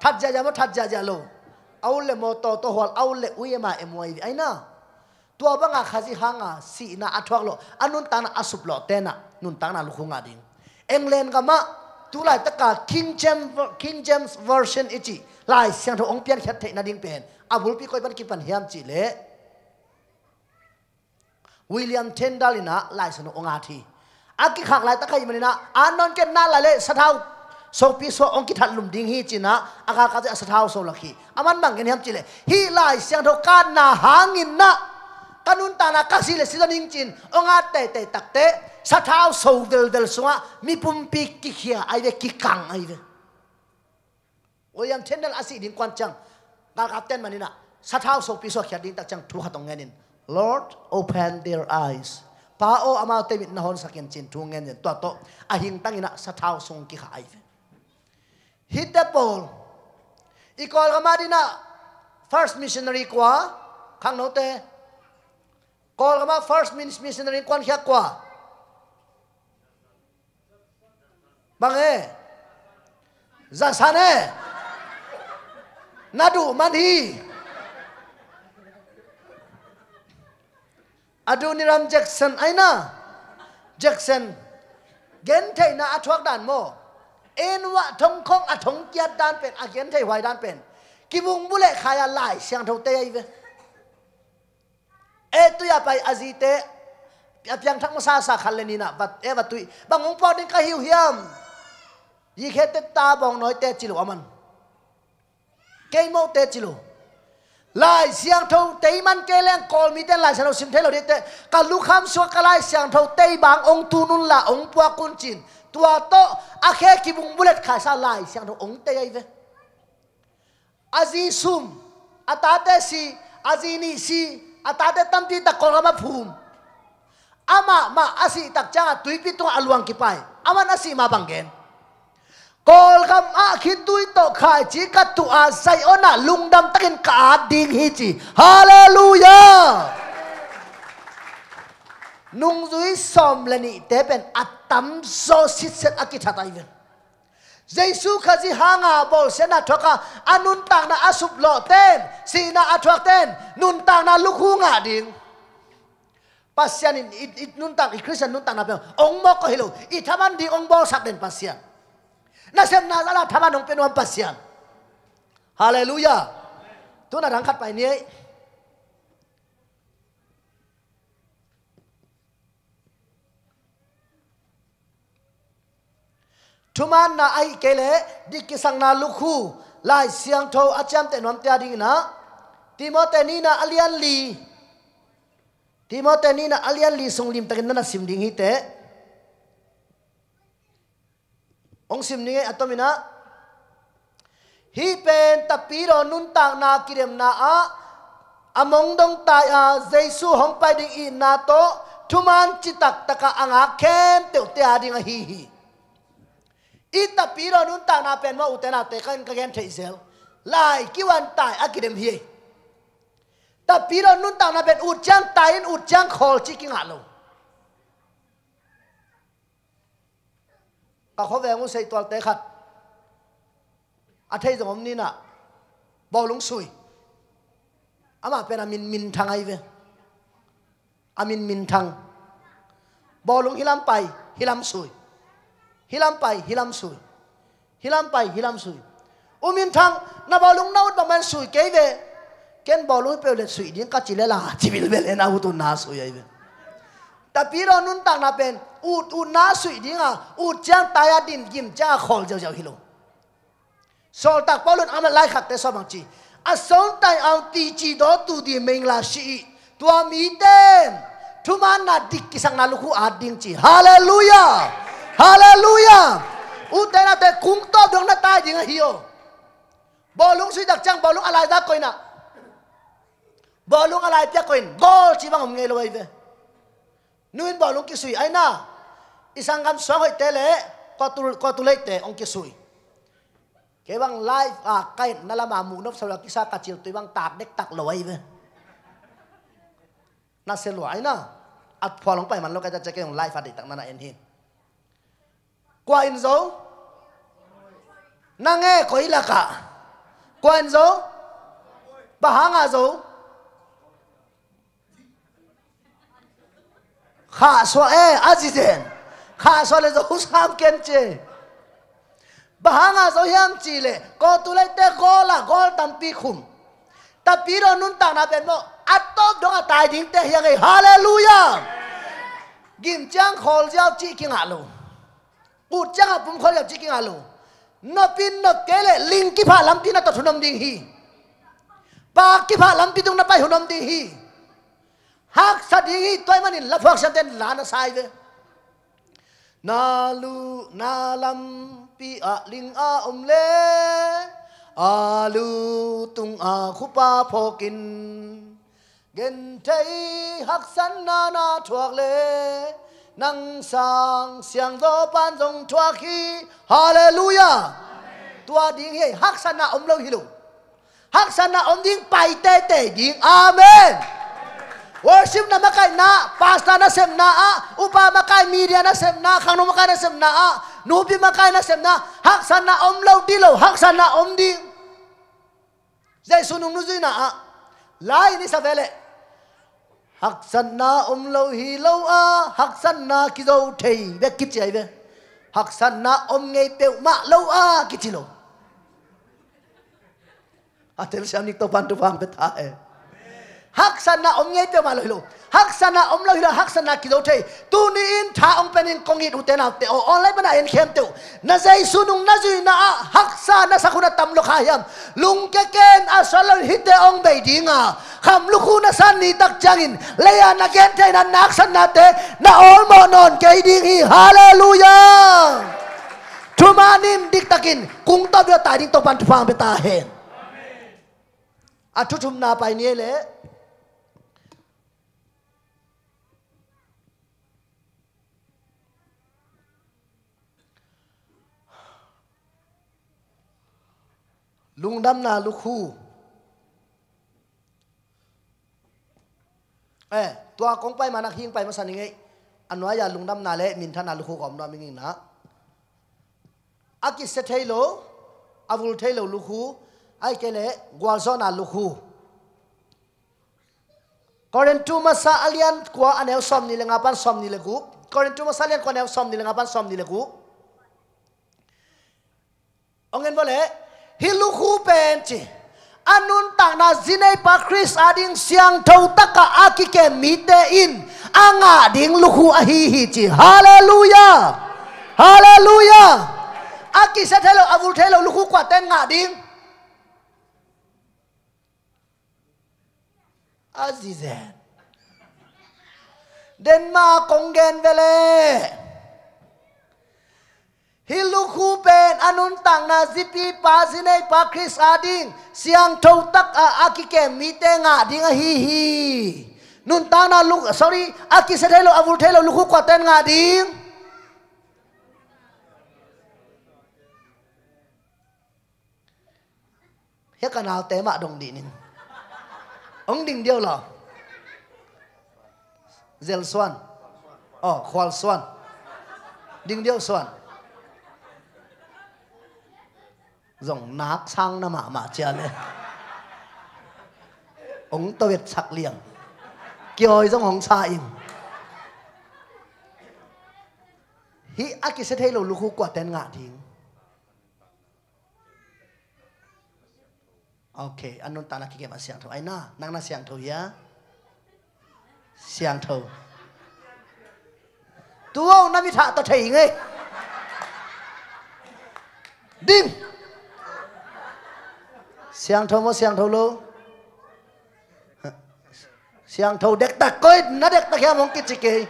that ja ja mo that ja ja lo. Aule mo to to hol aule uyema emoi aina, tua banga khazi hanga si na athuak lo. Anun tang asup lo tena, nun tang na lu khu ding. England kama tu lai taka cả King James King James version ichi. Lai siang tho ong pian khat thei na ding pen. Abul pi koi ban ki pan hiam chi le. William Tyndalina lai sano ong athi aki khak lai ta khai manina, anon ken na la le sathau. So pi so ong ki that lum ding hi china aka ka ja sathau so lakhi. Aman bang ken hiam chi hi lai sang tho ka na hangin na. Kanun ta na kasi le silaning chin. Onga te te tak te sa thao so del del sunga, mi pum pi ki khia ai ve ki kang ai ve. William Tyndall asi din kwan chang. Ngal kapten manina sa thao so pi so khia din tak chang thu hatong ngenin Lord open their eyes. Pa o ama te mit na hon sakin chin thu ngen to to a hing tangina sa thao sung ki kha ai ve hit the pole ikol kamadina first missionary kwa khang no te kol kama first missionary kwan khia kwa. Bange. Zasane. Nadu manhi aduniram jackson aina jackson gen thei na athwak dan mo en wa thong khong a thong kiat dan pen a gen thei hwai dan pen kibung bule khaya lai siang tho te ai ve e tu ya pai azite piang thak ma sa sa khaleni na bat e bat tui bangong po din ka hiu hiam yi khe te ta bong nói te chi lo aman ke mo te ลายเสียงทงเตยมันเกลียงกอลมีแต่ลายฉันเราสิมเทเราเด็ตการลูกคำสวกลายเสียงทงเตยบางองตูนุนละองปัวกุนจินตัวโตอาเคกิบุงบุเลตขาซาลายเสียงทงองเตยไอเวอาจีซุมอาตาเตซีอาจีนีซีอาตาเตตัมตีตะกอลมาภูมิอามามาอาศีตักจ้าตุยปิตรงอลวงกิไปอามันอาศีมาบังเกน กอลคำอาคิดด้วยต่อขายจีกัตุอาไซอนะลุงดำตะกินกาดดิงฮิจีฮาเลลูยานุงจุยสอมเลนีเตเป็นอัตตัมโซสิเซตอากิชาตาอีเวนเยซูขจิหางาบอลเสนาทกาอนุนต่างนาอสุบโลเตนสีนาอัทวกเตนนุนต่างนาลุกหงาดิงปัสยานินอินุนต่างอิคริสเตียนนุนต่างนาเป็นองมอก็เฮโลอิทามันดีองบอลสักเดนปัสยา na zala thama nong penuam pasian hallelujah tu na rang khat pai ni thuman na ai kele dikisang na lukhu lai siang tho acham te nom tia ding na. Timote ni na alian li. Timote ni na alian li sung lim takin na sim ding hi te องซิมนี่ไงอัตมินะฮีเป็นตะปีรอนุนต่างนากิเรมนาอะอมองดงตายอาเจสูหงไปดิอีนาโตทุมันจิตักตะกะอังอาเค็มเตียวเตียดิงฮีฮีอีตะปีรอนุนต่างนาเป็นว่าอุตนาเตกันกะแกนเทเซลลายกิวันตายอากิเรมฮีตะปีรอนุนต่างนาเป็นอุดจังตายอุดจังคอลจิกิงหาลง ตขอแวงว่าใส่ตัวเตะขัดอาเทยสมนี่น่ะบอลลงสุยอามาเป็นอามินมินทางไอเวอามินมินทางบอลลงฮิลัมไปฮิลัมสุยฮิลัมไปฮิลัมสุยฮิลัมไปฮิลัมสุยอุมินทางน่ะบอลลงนาวดประมาณสุยเกยเวเกนบอลลงเปรเลสุยดิ้งกัจจิเลลาจิบิลเบลเอนาวุตน่าสุยไอเว tapi ro nun tang na pen, ut ut na sui dinga ut chang taya din gim cha khol jau jau hilo. Sol tak paulun amal lai khak te so bang chi. A song tai au ti chi do tu di meng la shi. Tua mi tem, thu man na dik kisang na luku ading chi. Hallelujah! Hallelujah! U te na te kung to dong na tai ding hiyo bo lung sui dak chang, bo lung alai da koi na. Bo lung alai pya koin, gol chi bang ngei lo ve nuin bảo lung kia suy ai na. Isang kam so hoi te le ko tu ko tu le te ong kia suy, cái băng live à ah, cái nó là mà mu nó sau đó cái sa ka chiều tụi băng tạt đếch tạt lối về nó sẽ lo na. At phò lòng phải mà nó ka chơi cái ông live phát de tặng nó là en qua in dấu na nghe có ý là cả qua in dấu bà hang à dấu 가소에 아지젠 가소에서 후삼 겜제 바항아서 향지레 거둘에 때 골라 골 담비쿰 따비로 눈 따나베 뭐 아톱 동아 따이딩 때 향해 할렐루야 김장 콜자오 찌킹 알루 꾸짱아 뿜콜자오 찌킹 알루 너빈 너깨레 링기파 람디나 또 주놈딩히 바기파 람디둥나 빠 주놈딩히 hak sadiri tuai mana lafak sampai lana saya. Nalu nalam pi aling a umle. Alu tung a kupa pokin. Gentay hak san na tuak le. Nang sang siang do pan dong tuaki hallelujah tua ding hak san na umlo hilu hak san na um ding pai te te ding amen. Worship na makai na pasta na sem na a upa makai, media na sem na khangno makai na sem na a nubi makai na sem na, hak sana om lo di lo hak sana om di. Zai sunung nu zui na a lai ni sa vele hak san na om lo hi lo a hak san na ki zo thei be kít chạy be hak san na om ngei pe ma lo a kít chỉ lâu à thế sao nhịp tàu pan tu phang bet ha hắc e. san na om ngay bèo mạ lâu lâu hắc san na om lâu hi hắc san na ki dâu thầy tu ni in tha ông pen in kong it uten nào te o online bana in khem tu na zai sunung na zui na hắc sa na sakuna tam lo khayam lung ke ken a salon hite ong bei dinga kham lu khu na san ni tak changin leya na gen thai na nak san na te na all mo non ke ding hi hallelujah thumanim dik takin kung ta bia ta ding to pan phang be ta hen a thu thum na pai ni le ลุงดำนาลูกคู่เอ้ตัวกงไปมานักหิงไปมาสันยังไงอันว่าอย่าลุงดำนาเละมินทนาลูกคู่กอมนอมิงงนะอากิเซเทโลอวุลเทโลลูกคู่ไอเกเลกวาลซอนาลูกคู่กอรินทูมาซาอเลียนกว่าอันเอวซอมนี่เลงาปันซอมนี่เลกูกอรินทูมาซาเลียนกว่าอันเอวซอมนี่เลงาปันซอมนี่เลกูองเงินบ่เละ hiluku pen chi anun tak na zinai pa chris ading siang thau taka aki ke mite in. Anga ding lu khu a hi chi. Hallelujah! Hallelujah! Aki sa thelo avul thelo luhu kwa ten nga ding. Azizen. Denmark kongen vele hilu khu ben anun tang na zipi pa sinai pa chris ading siang thâu tak a akike mi te nga ding a hi hi. Nun ta na lu, sorry, aki se thelo, avul thelo lu khu kwa ten nga ding. He kanal te ma dong di nin. Ông ding điêu lo. Zel swan oh khwal swan ding điêu swan dòng nát sang na mà mà chia lên. Ông tôi biết sặc liền. Ơi dòng hồng xa im. Hi a aki sẽ thấy lô lục quả tên ngạ thì. Ok, anh nôn ta là kia mà xiang thầu. Ai na năng na xiang thầu ya xiang thầu. Tu ông na bị tha tao thấy ngay ding siang thâu mo siang thâu lô. Siang thâu đẹp ta coi na đẹp tak ya mong kit kì.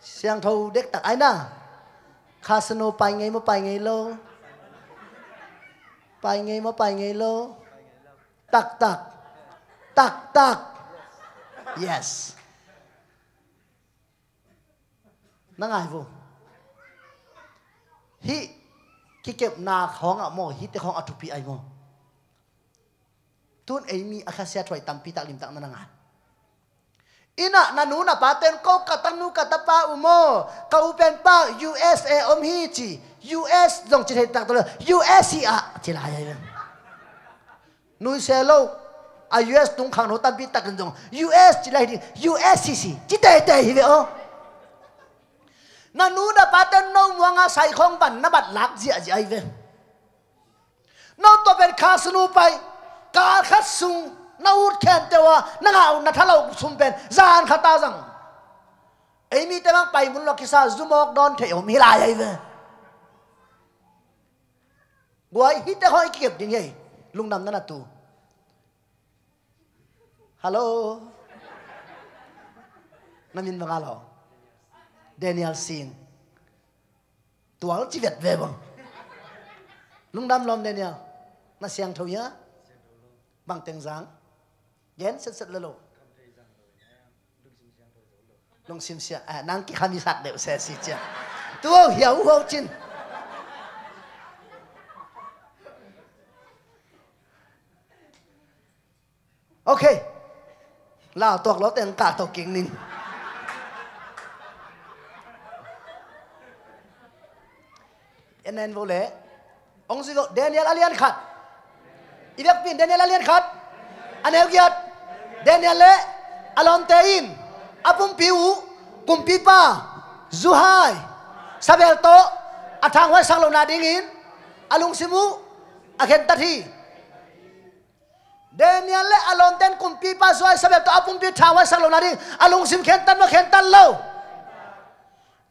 Siang thâu đẹp ta ai na? Casino pai ngay, mo pai ngay lô, pai ngay, mo pai ngay lô, tak tak tak tak yes. Nó ngai vô. Hi ki kep na khong mo hi te khong a mo. Tun ei mi a kha sia lim tak na ina na nu na pa ten ko ka tan nu ka ta pa u usa om hi chi. Us dong chi tak to us a chi la ya nu se lo a us tung khang no tam pi tak jong us chi la hi us si? c chi te hi ve o. นานูดาปาเตนนงวังอาใส่ของบันนบัดลักเจียาจีไอเวนนอตัวเป็นคาสนูไปกาคัดสุงนาอุดแขนเตวานังเอานาทเราสุมเป็นจานคาตาจังไอมีแต่มังไปมุนลกิซาซุมอกดอนเทียวมีลายไอเวนบัยฮิตแต่ห้อยเก็บยังไงลุงนำนั่นตูฮัลโหลนั่นยินบังอาหร Daniel xin. Tual chi việt về bằng. Lung đam lom Daniel. Na siang thâu nhá. Bằng tiếng giáng. Dén sân sân lơ lộ xin sim xiang à năng kỳ khami sạc đều xe xì chia tu hiểu hô chín ok. Lao tuộc lót tên cả tàu kính ninh เอ็นเอ็นโวเลองซิโกเดนิเอลอาเลียนขัดอีเล็กปินเดนิเอลอาเลียนขัดอันเอลกิอัดเดนิเอลเลอลอนเตอิมอปุมพิวกุมพิปาซูไฮซาเบลโตอัทางไว้สังโลนาดิงินอาลุงซิมูอาเคนตัดทีเดนิเอลเลอลอนเตนกุมพิปาซูไฮซาเบลโตอปุมพิทางไว้สังโลนาดิงอาลุงซิมเคนตันมาเคนตันเล่า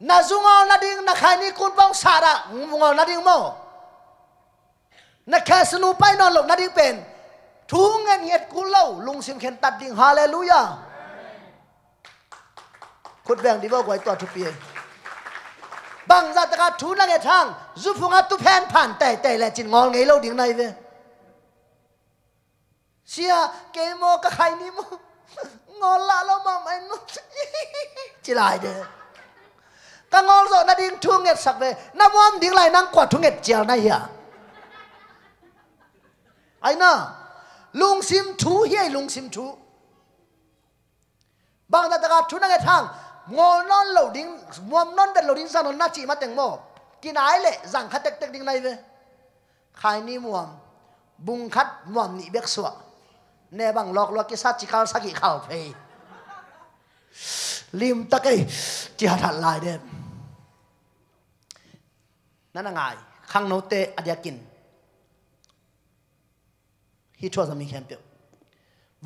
na zungo na ding na khai ni kun bong sara ngungo na ding mo na kha snu pai non lok na ding pen thu ngen nget ku lo lung sim khen tat ding hallelujah khut veng đi bao quay to thu pie bằng ra ta ka thu na nge thang zu phung a tu phen phan tai tai la chin ngol ngei lo ding nai ve sia ke mo ka khai ni mo ngol la lo ma mai no chỉ lại đấy ka ngol zo na ding thu nget sak ve na mom ding lai nang kwa thu nget chial na ya ai na lung sim thu hi lung sim thu bang da ta thu na nget thang ngol non lo ding mom non da lo ding sa non na chi ma teng mo kin ai le zang khát tek tek ding này ve khai ni muam bung khat muam ni bek suwa ne bang lok lok ki sa chi khao sa ki khao phei lim ta cái chỉ hạt lại đấy นั่นง่ายข้างโนเตอเดียกินฮิชัวจะมีแคมเปียว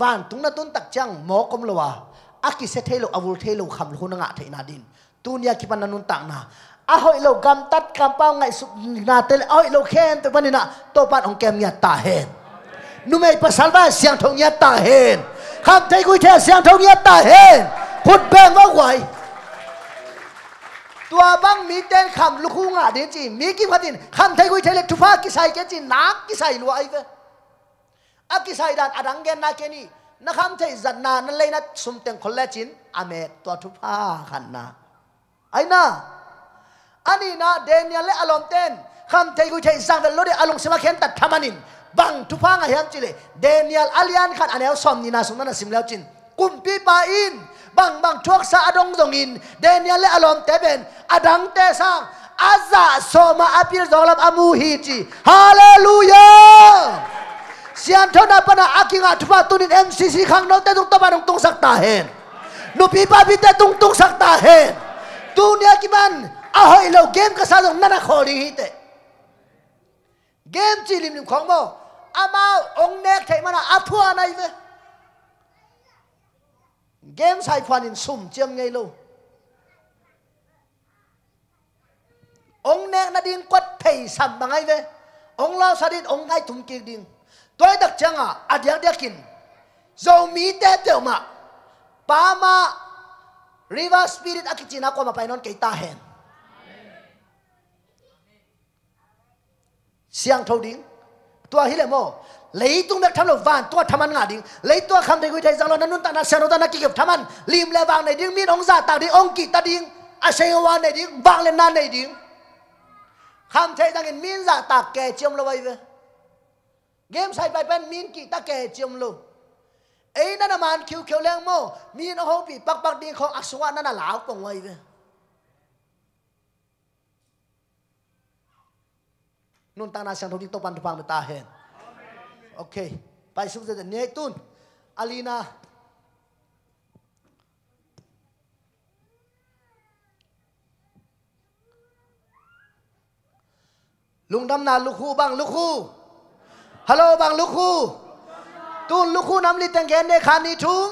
วันตุงนัตุนตักจังหมอกมลวะอากิเซเทโลอาวุธเทโลคำลุนงะเทนาดินตุนยากิปันนันตักนาอาหอยโลกำตัดกำเป้าไงสุนาเตลอาหอยโลเคนตัวปันนะตัวปันองแกมยาตาเห็นนุ่มไอ้ภาษาบ้านเสียงทงยาตาเห็นคำไทยกุยเทเสียงทงยาตาเห็นพุดแบงว่าไหว ตัวบังมีเต้นคำลูกคู่งาเดนจีมีกิมขัดินคำไทยกุยเทเล็กทุฟ้ากิไซเกจีนักกิไซรวยเวอากิไซดันอดังเกนนาเกนี่นักคำไทยจันนานั่นเลยนะสมเต็งคนละจินอเมกตัวทุฟ้าขันนาไอ้น่ะอันนี้นะเดนเนียลและอารมณ์เต้นคำไทยกุยเทสังเวลโลเดอารมณ์สมาเคนตัดทามันินบังทุฟ้าไงฮัมจิเลเดนเนียลอาลียนขันอันเอลสอมนีนาสมนันสิมแล้วจิน kumpi pa in. Bang bang chuak sa adong zong in. Daniel le alom teben adang te sang. Aza dạ soma apir zolam amu hi chi hallelujah! Sian thona pana akinga thupa tunin mcc khang no te tung taba tung tung sak ta hen no pi pa bi te tung tung sak ta hen tu nia ki ban a hoi lo game ka sa dong nana khori hi te game chi lim lim khong mo amao ong nek thai mana aphua nai ve game sai phan in sum chiang ngay lu ông nè na ding quát thầy sầm bằng ai về? Ông lao sa dit ông ngay thùng kia ding tôi đặc chăng à à điang điang kin dầu mi té tiểu mà. Pa ma, river spirit akichina ko ma painon kay ta hen siang thâu ding tua hi le mo lấy tung đất thăm lộc vàng tua thăm ăn ngả đình lấy tua khăm thấy quý thầy rằng lo năn nôn tạ nát sao ta nát kí gặp thăm ăn lim lè vàng này đình miết ông già tạo đi ông kỵ ta đình à xây hoa này đình vàng lên nan này đình khăm thấy rằng miết giả tạc kè chiêm lo vậy về game sai bài bên miết kỵ ta kè chiêm lo ấy nãy man kêu kêu lên mô miết ông hông bị bắc bắc đình không ác xóa nãy là lão cùng vậy về nôn tạ nát sao thâu đi tông ban thâu bằng ta hẹn okay pai su de ne tun alina. Lung đâm na lục khu bằng lục khu hello bằng lục khu tuôn lục khu nắm li tên gen ne khan ni chung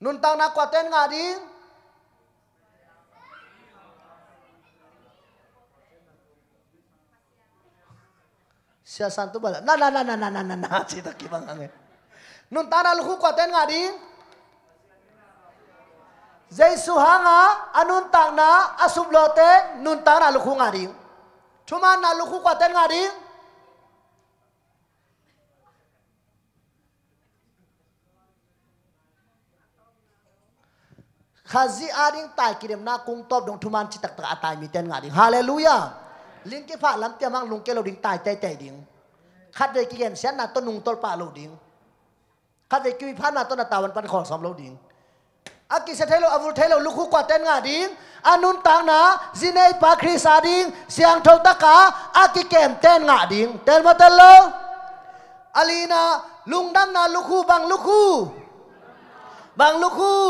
nun tang na kwa tên nga đi. siya santo bala. Na na na na na na na na si taki bang. Nun tanal ko ko nga di. Jesu hanga anun tang na asublote nun tanal ko nga di. Tuma na luku ko nga di. Khazi aring tai kirim na kung top dong tuman citak tak atai miten ngading. Haleluya. ลิงเกผ่าลำเตียมังลุงเกลอดิงตายใจใจดิงคัดเด็กี่เย็นเสียนาต้นนุงต้นป่าเราดิงคัดเด็กี่ผ่านาต้นตาวันปันของสอมเราดิงอากิเซเทโลอาวุเทโลลูกคู่กว่าเต้นงาดิงอานุนต่างนาจีเนยปาคริสาดิงเสียงทงตะกาอากิเกมเต้นงาดิงเต้นมาเต้นเลยอาลีนาลุงดัำนาลูกคู่บางลูกคู่บางลูกคู่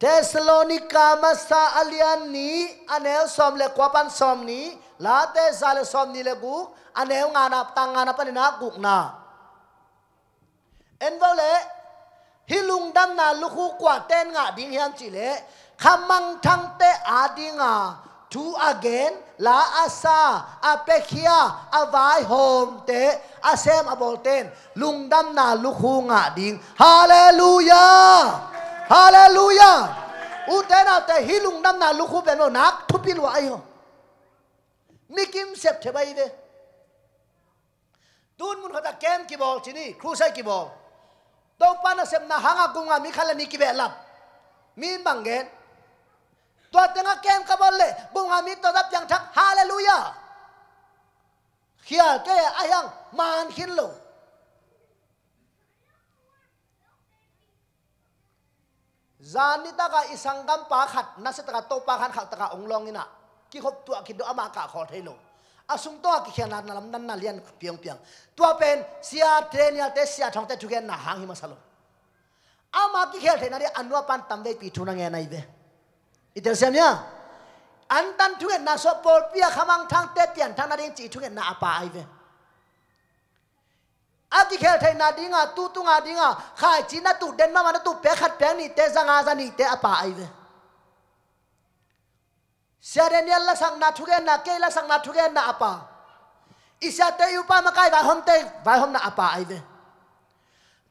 เทสโลนิกามาซาอเลียนนี้อันเอลสอมเลกวปันสอมนี้ลาเตซาเลสอมนี้เลกุอันเอลงานับตังงานับปันนากุกนาเอ็นว่าเลฮิลุงดัมนาลูกคู่กว่าเตนงาดิ้งยันจิเลคำมังทังเตอาดิ้งา to again la asa apekhia avai home te asem abolten lungdam na lukhu nga ding hallelujah hallelujah. U te hilung nam na lu khu ben no nak thu pi lu ai ho mi kim sep the bai de tun mun khata kem ki bol chini sai ki bol. To pa na sep na hanga gunga mi khala ni ki be lap mi bang gen. To te nga kem ka bol le gunga mi to dap yang thak hallelujah. Khia ke ayang man khin lo zani taka isang gam pa khat na se taka to pa khat khat taka onglong ina. Ki khop tu ki do ama ka khol thelo asung to ki khiana na lam nan na lian piang piang. Tu pen sia trenia te sia thong te thugen na hang hi masalo ama ki khel thena ri anwa pan tambe pi thuna nge nai be itel sem nya an tan thugen na so pol pia khamang thang te tian thang na rin chi thugen na apa ai ve adi khel thai na dinga tu tu nga dinga khai chi na tu den ma na tu pe khat pe ni te zanga za ni te apa ai ve serenial la sang na thugen na ke la sang na thugen na apa isa te yu pa ma kai va hom te va hom na apa ai ve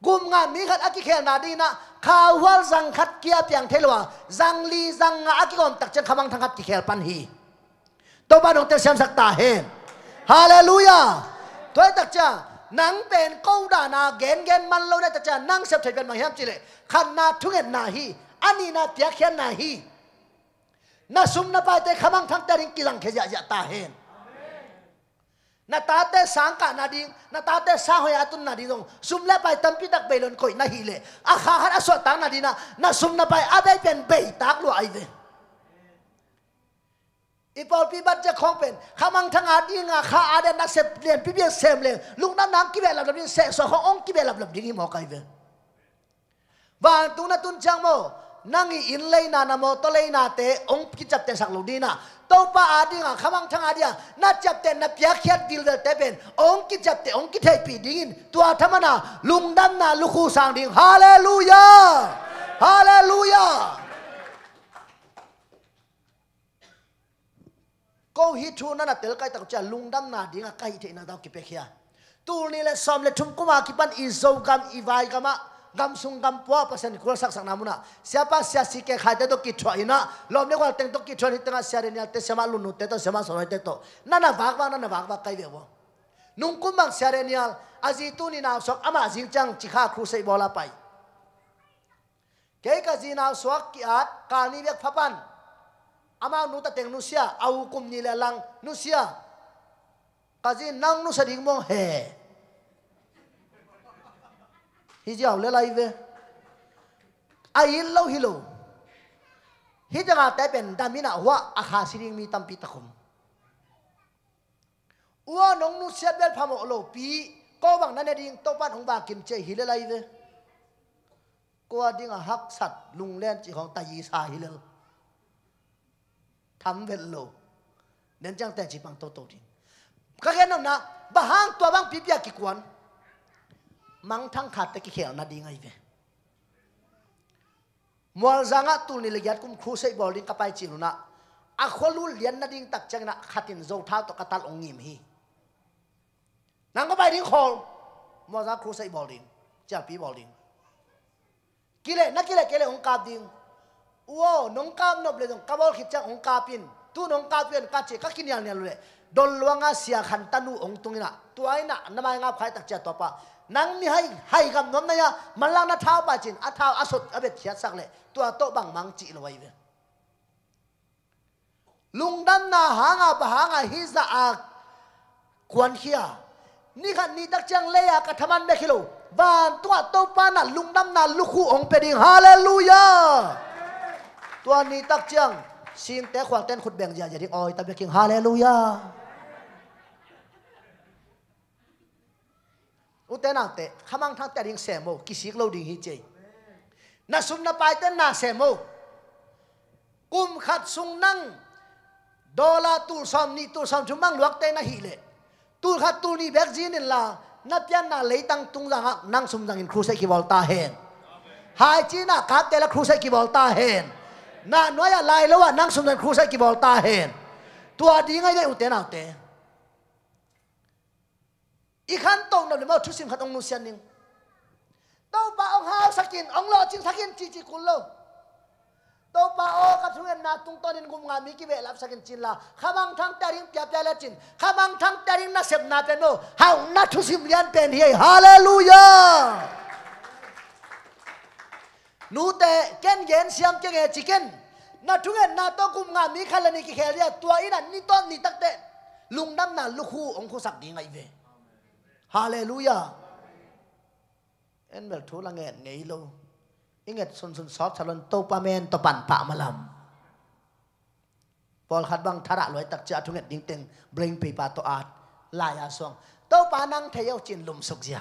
gum nga mi khat aki khel na dina kha wal zang khat kia piang thelwa zang li zang nga aki gom tak chen khamang thang khat ki khel pan hi to ba dong te sam sak ta he hallelujah! Toy tak cha นังเป็นกูดานาเกนเกนมันโลได้แต่จะนั่งเสพติดเป็นมาเฮียมจิเลขันนาทุเงินนาฮีอันนี้นาเตียเขียนนาฮีนาซุมนาไปแต่ขมังทั้งแต่ริงกิลังเขยะตาเห็นนาตาเตสังกานาดิงนาตาเตสาหอยตุนนาดิงซุมเลไปตั้มพิตักเบลนคอยนาฮีเลอาคาฮัดอสวตังนาดีนานาซุมนาไปอาเบยตักลัวไอเด ติปอลปีบัตจะคงเป็นข้ามังทั้งอาดีงาข้าอาเดนนักเสพเรียนพี่เบียเสมเลยลุงนั้นนางกิเบลับลับดิ้งเสกสขององกิเบลับลับดินี่หมอกไกเวบางตุนตุนจังโมนั่งอีอินเลยนานาโมตเลยนาเตองกิจับเตสักลูดีนะตปาอาดีงาข้ามังทั้งอาดีน่าจับเตนับยาเขียดดิลเดเตเป็นองกิจับเตองกิเทปีดิ้งตัวธรรมนาลุงดั้นนาลูกคู่สังดิ้งฮาเลลูยาฮาเลลูยา ko hi thu na na tel kai tak cha lung dam na ding a kai the na daw ki pe khia. Tu ni le som le thum kuma ki pan i zo gam i vai gama gam sung gam po pasen kul sak sak namuna siapa sia si ke khai to ki thwa ina lom ne ko teng to ki thwa ni tenga sia re ni te sema lu nu te to sema so te to. Na na bak ba na na bak ba kai ve bo nung kum bang sia re ni al azi tu ni na sok ama jing chang chi kha khu sei bola pai. Ke ka ji na sok ki at ka ni vek phapan ama nu ta teng nu sia au kum ni le lang nu sia ka ji nang nu sa ding mo he hi jiao le lai ve ai lo hi lo hi janga ta pen damina wa a kha siring mi tam pi takum wa nong nu siat bel phamo lo pi ko bang na ne ding to pan hong ba kim che hi le lai ve ko ding a hak sat lung len chi hong ta yi sa hi le thăm về lo nên chẳng tên chỉ bằng tổ tổ đi. Các cái nó na bà hang tua băng bibia kí quan mang thang khát cái khéo na đi ngay về. Mua rằng á tu ni legiat cũng khu sei bol ding kapai chi na a à, kholu liền na đi tak chang na tiền dầu thao to cắt ông nghiêm hi nàng có bài đi khol mua rằng khu sei bol ding cha pi bol ding kile na kile kile ông cáp đi wo, nong kam nop le dong kabol khit chang, ong kapin tu nong kapin ka che, ka kinyal nyal le. Dol luanga sia khan tanu ong tungina tuaina namai nga khai tak cha topa. Nang mi hai hai gam nom na ya malang na thao pa chin, a thao asot abet thiat sak le. Tua to bang mang chi lo wai ve. Lung dan na hanga ba hanga hi za a kwan khia. Ni khan ni tak chang le ya, ka thaman me khilo. Van tua to pa na, lung dam na lu khu ong pe ding. Hallelujah! ตัวนี้ตักเจียงสิงแต่ควางเต้นขุดแบ่งยาอย่าที่ออยตะเบียิงฮาเลลูยาอุตนังเตะขมังทั้งแต่ดิ่งเสมโมกิสิกเราดิ่งฮิเจนาสุมนาไปเต้นนาเสมโมกุมขัดสุงนั่งดอลาตูซอมนี่ตูซอมจุมังลวกเตนะฮิเลตูขัดตูนี่แบกจีนินลานับยันนาเลยตั้งตุงจังนั่งสุมจังอินครูเซกิบอลตาเฮนหายจีน่าการเตละครูเซกิบอลตาเฮน น้าน้อยอะไรแล้วว่านั่งสมดันครูใช้กีบอลตาเห็นตัวดีไงได้อุเตนเอาเตอีขันตรงนั่นเลยว่าทุสิมขันองนุเซียนนิงตัวป้าองหาวสักินองรอจิงสักินจีจีคุณโลตัวป้าโอกัทุเรีนนาตุงตอนนินกุมงามีกิเวลับสักินจินลาขบังทั้งเต่ริงเปียบแต่ละจินขบังทั้งเต่ริงนาเสบนาเปโนฮาวนาทุสิมเลียนเป็นเฮฮาเลลูยา นูเตเก่งเย็นเสียมเก่งเอจิเกนนาทุกเงินนาโต้องกุมงานมีขลังนี่กิเคลียตัวอินันนี่ต้นนี่ตักเตลุงดำนาลูกคู่องคุสักดีไงเวฮาเลลูยาเอ็นเบลทุลังเงินไงโลอิงเงินสุนสุนซอฟชาลนโตปาเมนโตปันปะมาลำพอลขัดบังทาระลอยตักจะทุกเงินดิ่งเต็งเบรงปีปาตอาดลายาสวงโตปานังเทียวจินลุมสุกเสีย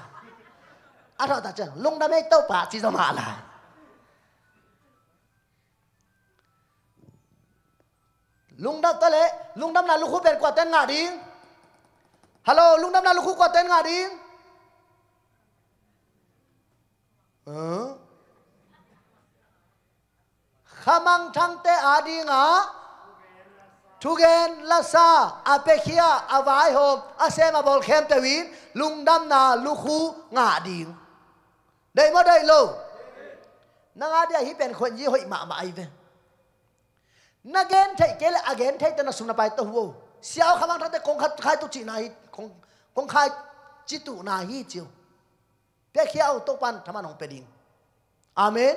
อะไราตัดจังลุงดำไม่โตปาจีสมาลา ลุงดำตะเลลุงดำนาลูกคู่เป็นกว่าเต้นงาดิงฮัลโหลลุงดำนาลูกคู่กว่าเต้นงาดิงเออขมังทังเตอาดิงาทุเกนลาซาอาเปคียอาวายโฮมอาเซมาบอลเข้มเตวินลุงดำนาลูกคู่งาดิงได้ไมาได้โลนังอาเดียฮิเป็นคนยี่ห้อยมามาไอเป็น นักเกนไทยเกลอเกนใช่แต่นสุนไปตัวเสียวขมังทัดแต่คงคายตุจีนายคงคงคายจิตุนาฮีจิวเปียเขียวตกปันธรรมนองเปดิงอาเมน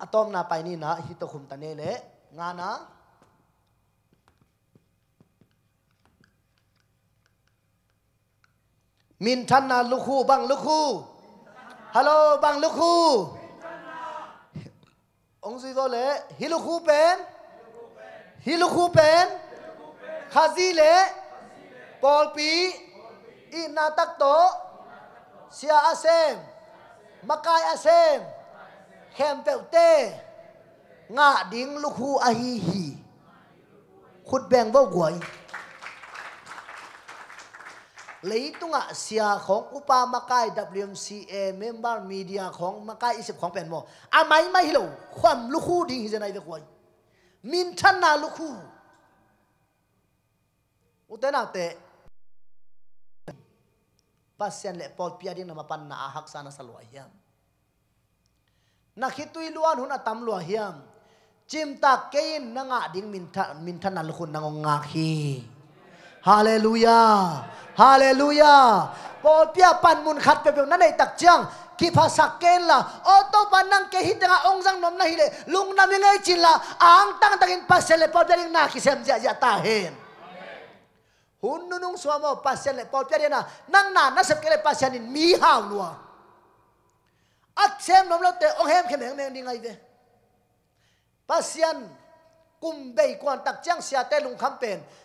อะตอมนาไปนี่นะฮิตคุมตันเนเลงานะมินทันนาลูกคู่บังลูกคู่ฮัลโหลบังลูกคู่ องซียโซเลฮิลุคูเป็นฮิลุคูเป็นคาซีเลปอลปีอินาตักโตเซียอาเซมมากายอาเซมแคมเปลเตงาดิงลูกคูอาฮีฮีขุดแบงว่ากวย lấy tung ạ xia khóng upa makai WMCA member media khóng makai isip khóng pen mo à mai mai hello khoam lu khu ding hi janai de khoi min than na lu khu utena te pasien le pot pia ding nama pan na hak sana salwa hiam na khitui luan hun atam lua hiam chim tak kein nanga ding min than min than na lu khu nangong ngaki hallelujah นนัลโลเกยงเสนนเกยงจีฮิโลฮิเสียมาองมากันจีนะองเซโลน้องเซเลเกยตอบดิ้งจีนะมิติงขันมันอาจจะเข็ดเร็วๆเลยอาตัวคุมสุงิน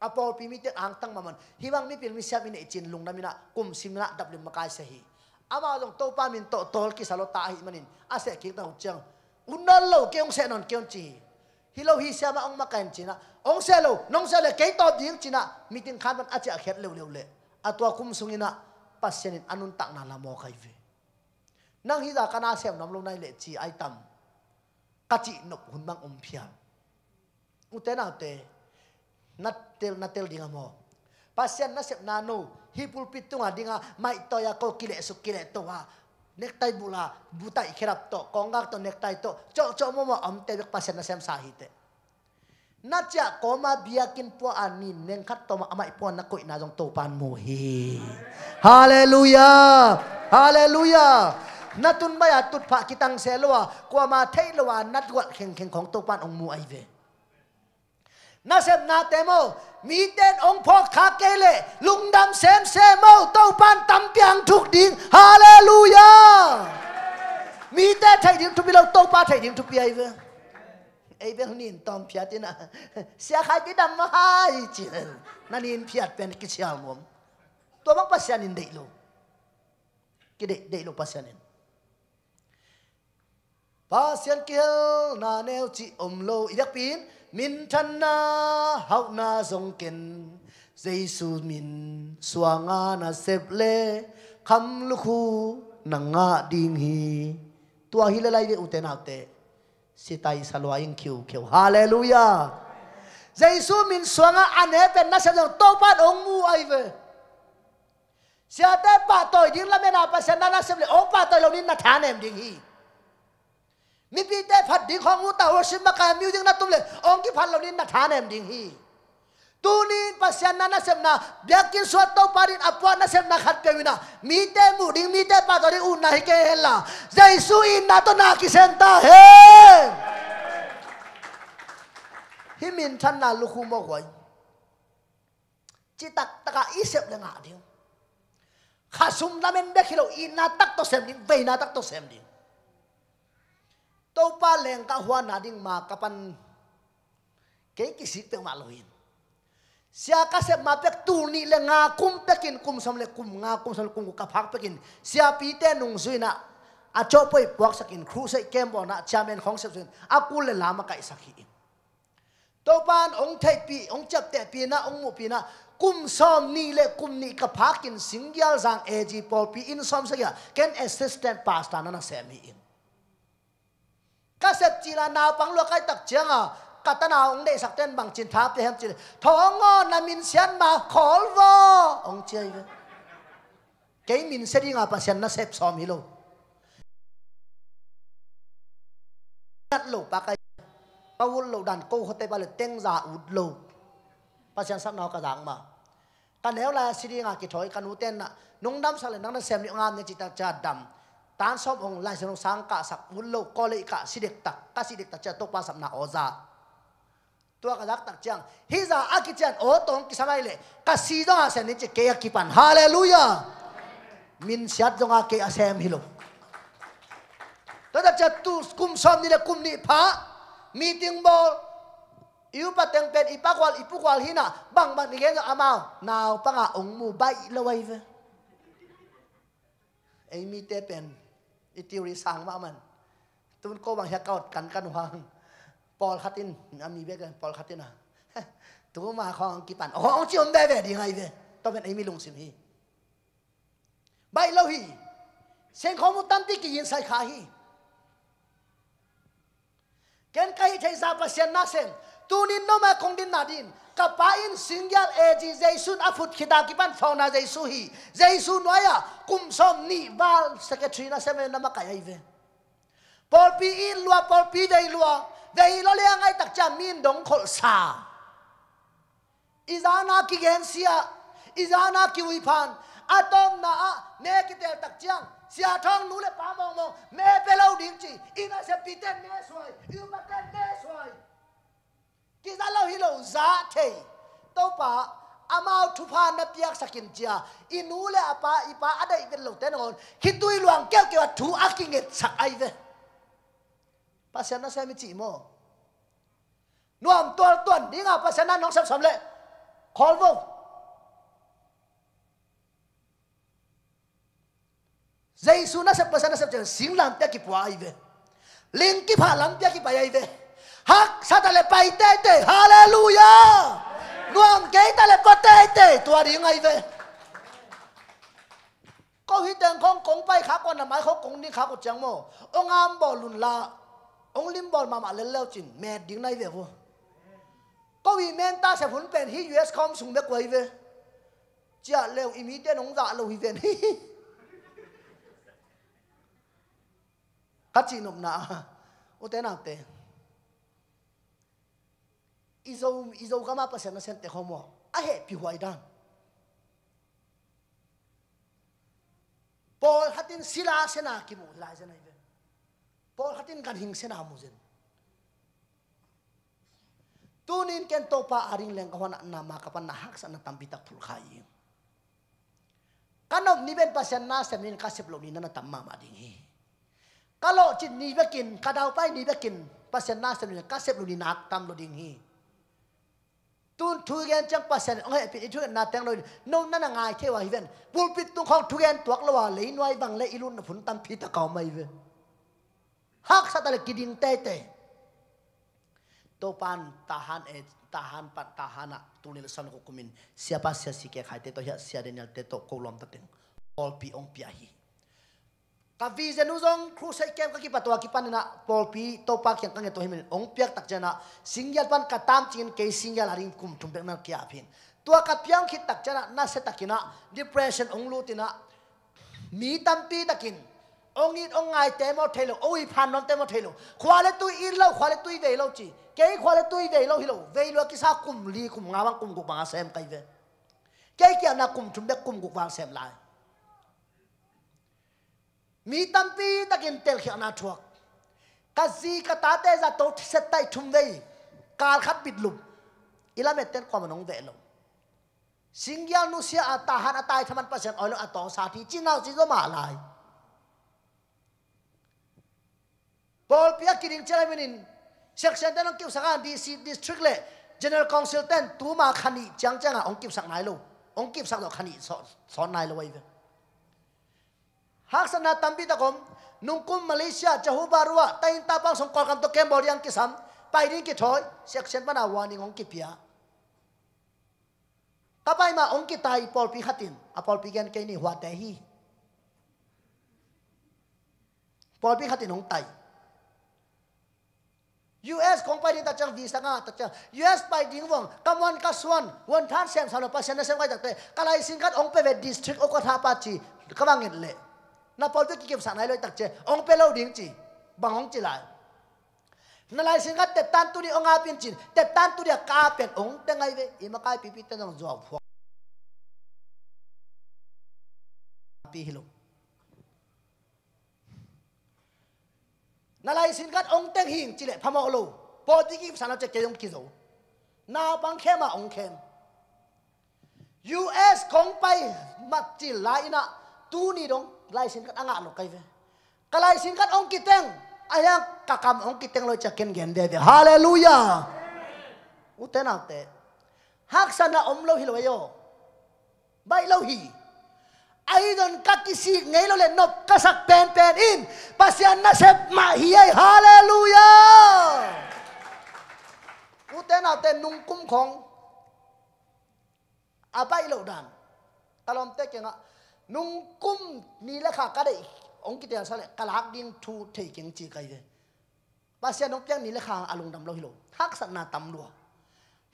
apor pi mi te ang tang maman hiwang mi pil mi siam in echin lung namina kum simna dablim makai sahi ama jong to pa min to tol ki salo ta hi manin ase ki ta chang unal lo keong se non keong chi hi lo hi siam ong makan china ong se lo nong se le ke to ding china meeting khan ban acha khet le le le atwa kum sungina passenin anun tak na la lamo khai ve nang hi da kana sem nam lo nai le chi ai tam kachi nok hunmang u phial utena te natel natel dinga mo. Pasian nasib siap nano, hipul pitu nga dinga mai to ya ko kile su kile to wa. Nektai bula, buta ikirap to, kongak to nektai to, cok cok mo mo om tebek pasian nasem siap sahite. Naja koma biakin po ani neng kat to ama ipo na ko inajong to pan mo hi. Haleluya. Haleluya. Natun maya tut pak kitang selwa, kuama teilwa natwa keng keng kong to pan ong mu aive. Haleluya. นาเซมนาเตโมมีเตนองพอกคาเกเลลุงดำเซมเซโมเต้าปานตำเปียงทุกดิ่งฮาเลลูยามีแต่ไทยดิ่งทุกปีเราเต้าปานไทยดิ่งทุกปีไอ้เว้ยไอ้เบลนินตอมพิจินะเสียขายที่ดำมาให้จีนนั่นนินพิจเป็นกิจยามมตัวบังพัศยานินเดลูกิเดเดลูปัสยานินพัศยานเกลนาเนวจีอมโลอีกปีน min thân na hậu na zong ken. Giêsu min suanga na xếp lê khăm lu khu nanga ding hi. Tua hi la lai de uten tệ si tay sa loaing kiu kiu hallelujah. Giêsu min suanga an hết na sẽ dòng tô bát ông mu ai về sia te pa tôi ding la mena pa sa na na sem le. Ông pa tôi lo nin na than em ding hi. mi pi te phat ding khong u ta worship ma ka music na tum le ong ki phat lo nin na than em ding hi tunin pasyan na nasem na biakin suat to parin apwa nasem na khat pe wina mi te mu ding mi te pa to ri un na hi ke hela jaisu in na to na ki sen ta he himin than na lu khu mo khoi chi tak taka isep le nga ding khasum na men be khilo in na tak to sem ding ve na tak to sem ding to pa leng ka hua na ding ma kapan ke ki sik pe ma loin sia ka se ma pek tu ni le nga kum pekin kum sam le kum nga kum sam kum ka phak pekin sia pi te nung zuina a cho poi puak sakin khru se kem bo na chairman khong se zin a kul le lama kai sakhi in to pan ong thai pi ong chap te pi na ong mu pi na kum som ni le kum ni ka phakin singyal zang ag pol pi in som se ya ken assistant pastor na na se mi in ka sep chila na pang lo kai tak changa กัตนาองเดสักเ to pa leng ka huan na ding ma kapan ke ki sik te ma loin. Sia ka se ma pek tu ni le nga kum pekin, kum sam le kum nga, kum sam kum ka phak pekin. Sia pi te nung zui na, a cho poi puak sakin khu se kem bo na chamen khong se zun a ku le lama ka isaki in. To pan ong thai pi, ong chap te pi na, ong mu pi na, kum som ni le kum ni ka phakin singyal zang e ji pol pi in som se ya, ken assistant pastor na na se mi in các sếp chỉ là nào bằng lo kai tak chiang à, cả ta na ong dei sak ten bang chin thap te hem chi thongo na min sian ma khol vo ong chei ve ke min se ringa pa sian na sếp som hi lo nat lo pa kai pa wul đàn cô ko hote ba le teng giả út lo pa sian sak na cả dang mà, ta nếu là siri nga ki thoi kanu ten na nung dam sa le nang na sem ni ngam chỉ ta chả đầm. tan som ong lai sinong sang ka sak mun lo ko le ka sidik tak ka sidik tak cha tok pa sam na oza tua ka lak tak chang hi za aki chan o tong ki samai le ka si do a se ni che ke ki pan hallelujah! Min syat jong a ke a sem hi lo cha tu kum som ni le kum ni pha meeting ball iu pa ipa pen ipakwal ipukwal hina bang bang ni gen amao nao pa nga ong mu bai lo wai ve ei mi อิติริสังมามันตุนโกวางเฮกอดกันกันวางปอลคัตินอามีเบกันปอลคัตินอะตัวมาของกิปันโอ้ชิมเด้เบดีไงเวต้องเป็นไอ้มีลุงสิมฮีใบเลาฮีเสียงของมุตันติกิยินใส่ขาฮีเกณฑ์ใครใช้ซาปเสียนนาเซน tunin no ma kong din nadin kapain singyal eji jaisun afut khida ki pan fauna jaisu hi. Jaisu noya, kum som ni val secretary na semen na makaya ve. Paul pi in lua, Paul pi dai lua. Dei lo le ngai tak cha min dong khol sa. Izana ki gen sia izana ki ui phan. Atom na a, me ki tel tak chang sia thong nu le pa mong mong, me pe lo ding chi. Ina se pi ten me soi yu ma ten ne ki za lo hi lo za the to pa amau thu phan na piak sakin chia inu le apa ipa ada ibel lo ten on hitui luang keu keu thu akinget sak ai ve pasien na sami chỉ mo nuam tual tuan đi ngà pasien na nong sam sam le khol vô Giêsu na sep pasien na sep chen sing lam pia ki pua ai về, linh ki pha làm tiếc ki ai về. Hak satale paitete. Hallelujah. Nuam keita le kotete. Tu ari ngai ve. Ko hi teng kong kong pai khak kon na mai khok kong ni khak ko chang mo. Ong am bo lun la. Ong lim bol ma ma le leo chin me ding nai ve vo. Ko vi men ta se phun pen hi US com sung be kwai ve. Chia leo imi te nong za lo hi ven hi. Kachi nom na. O te na te. Izo izo kama pasen na sente homo. A he pi huai dan Paul hatin sila sena ki mu lai sena ve Paul hatin kan hing sena mu zen. Tunin ken topa aring leng kawan na ma kapan na hak sana tampitak pul khai kanom ni ben pasen na sem nin kasip lo ni na tamma ma ding hi. Kalo chin ni bekin kadau pai ni bekin pasen na sem nin kasip lo ni nak tam lo ding hi tun thu gen chang pasen ong he pi thu na tang lo no na na ngai the wa hi ven pulpit tu khong thu gen tuak lo wa le noi bang le ilun na phun tam phi ta kaw mai ve. Hak sa ta le kiding te te to pan tahan e tahan pan tahana tunil sam ko kumin. Siapa sia si ke khai te to ya sia den te to ko lom ta teng. All pi ong pi hi ka vi zenu zong, khu sai kem ka ki patwa ki pan na pol pi to pa kyang kang to himin ong piak tak jana. Singyal pan ka tam chin ke singyal aring kum thum pek na kya phin tua ka piang khit tak jana, na se takina depression ong lutina mi tam pi takin. Ong it ong ngai te mo thelo oi phan non te mo thelo. Khwale tu ir lo, khwale tu ve lo chi. Ke khwale tu ve lo hilo ve lo ki sa kum li kum ngawang kum gu ba sem kai ve. Ke kya na kum thum bek kum gu ba sem lai. มีตั้มปีตะกินเตลเขียนาทวกกะซีกะตาเตจะโตที่เซตไตทุมได้การขัดปิดลุมอิลาเมตเตนความนงเดลสิงยานุเสียอาตาหันอาตายทมันเปอร์เซ็นต์ออยล์อาตองสาธิจีนเอาจีโซมาลายบอลพิยากิริงเจริญมินินเซ็กเซนเดนองกิบสังกันดีซีดิสทริกเล่ general consultant ตูมาคันิจังจังอะองกิบสังนายลูกองกิบสังดอกคันิสอนไหนลูกไว้ haksan na tambi takom nungkum Malaysia jahu barua tain tapang song kol kam to Cambodia ang kisam pairin ki thoy section pa na wani ngong ki pia kapay ma ong ki tai pol pi hatin apol pi gan kay ni hwa hi pol pi hatin ong tai US ของไปดินตัดจังวีสังอาตัดจัง US ไปดิงวงกำวันกสวนวันท่านเซมสามร้อยเปอร์เซ็นต์นะเซมไว้จากเตะกะไรสินคัดองไปเวดิสทริกโอกทาปาจีกำลังเงินเละ na paul tu kikim sa nai loi tak che ong pe lo ding chi bang ong chi lai na lai sing kat te tan tu ni ong a pin chin te tan tu dia ka pen ong te ngai ve i ma kai pi pi te nong zo pho pi hilo na lai sin kat ong teng hing chi le phamo lo po ti ki sa na che ke yong ki zo nào bằng khem mà ông khem US không bay mặt chỉ lại na tu ni dong lai sin kat anga lo kaive kalai sin kat ong kiteng ayang kakam ong kiteng lo chaken gen de hallelujah! Uten te hak sana om lo hilo yo bai lo hi ai don kakisi ngai lo le nop kasak pen pen in. Pasian na sep ma hi ai hallelujah! Uten te nung kum khong abai à, lo dan kalom te kenga nung kum ni la kha ka dei ong ki te sa le kalak ding thu thei keng chi kai de ba sia nong pyang ni la kha alung dam lo hi lo hak san na tam lo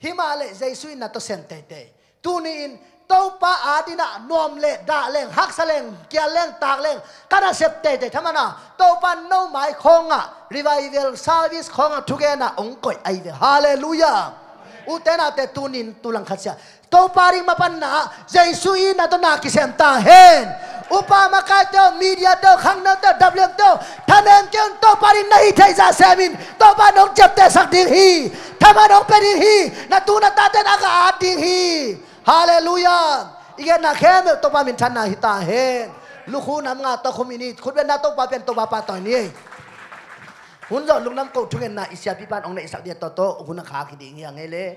himale jesu na to sen te te tu ni in to pa adina nom le da leng hak sa leng kya leng tak leng kana sep te te thamana to pa no mai khonga revival service khonga thugena ong koi ai de hallelujah utena te tunin tulang katsia. Kau paring mapanna, Jesuin na to nakisentahin. Upa makato, oh, media to, hangna to, WM to, tanen kyun to paring nahitay sa semin, to pa nung jepte sakdirhi, tama nung pedirhi, natuna taten aga atirhi. Hallelujah! Igen na kemel to pamintan na hitahin. Lukuna mga to kuminit, kudwen na to papin to papatoy niya. หุ่นเอาลุงน้ำกูทุกเงินนะอิสยาพิบานองในอิสระเดียตโตโตหุ่นขาคิดอย่างเงี้ยไงเลย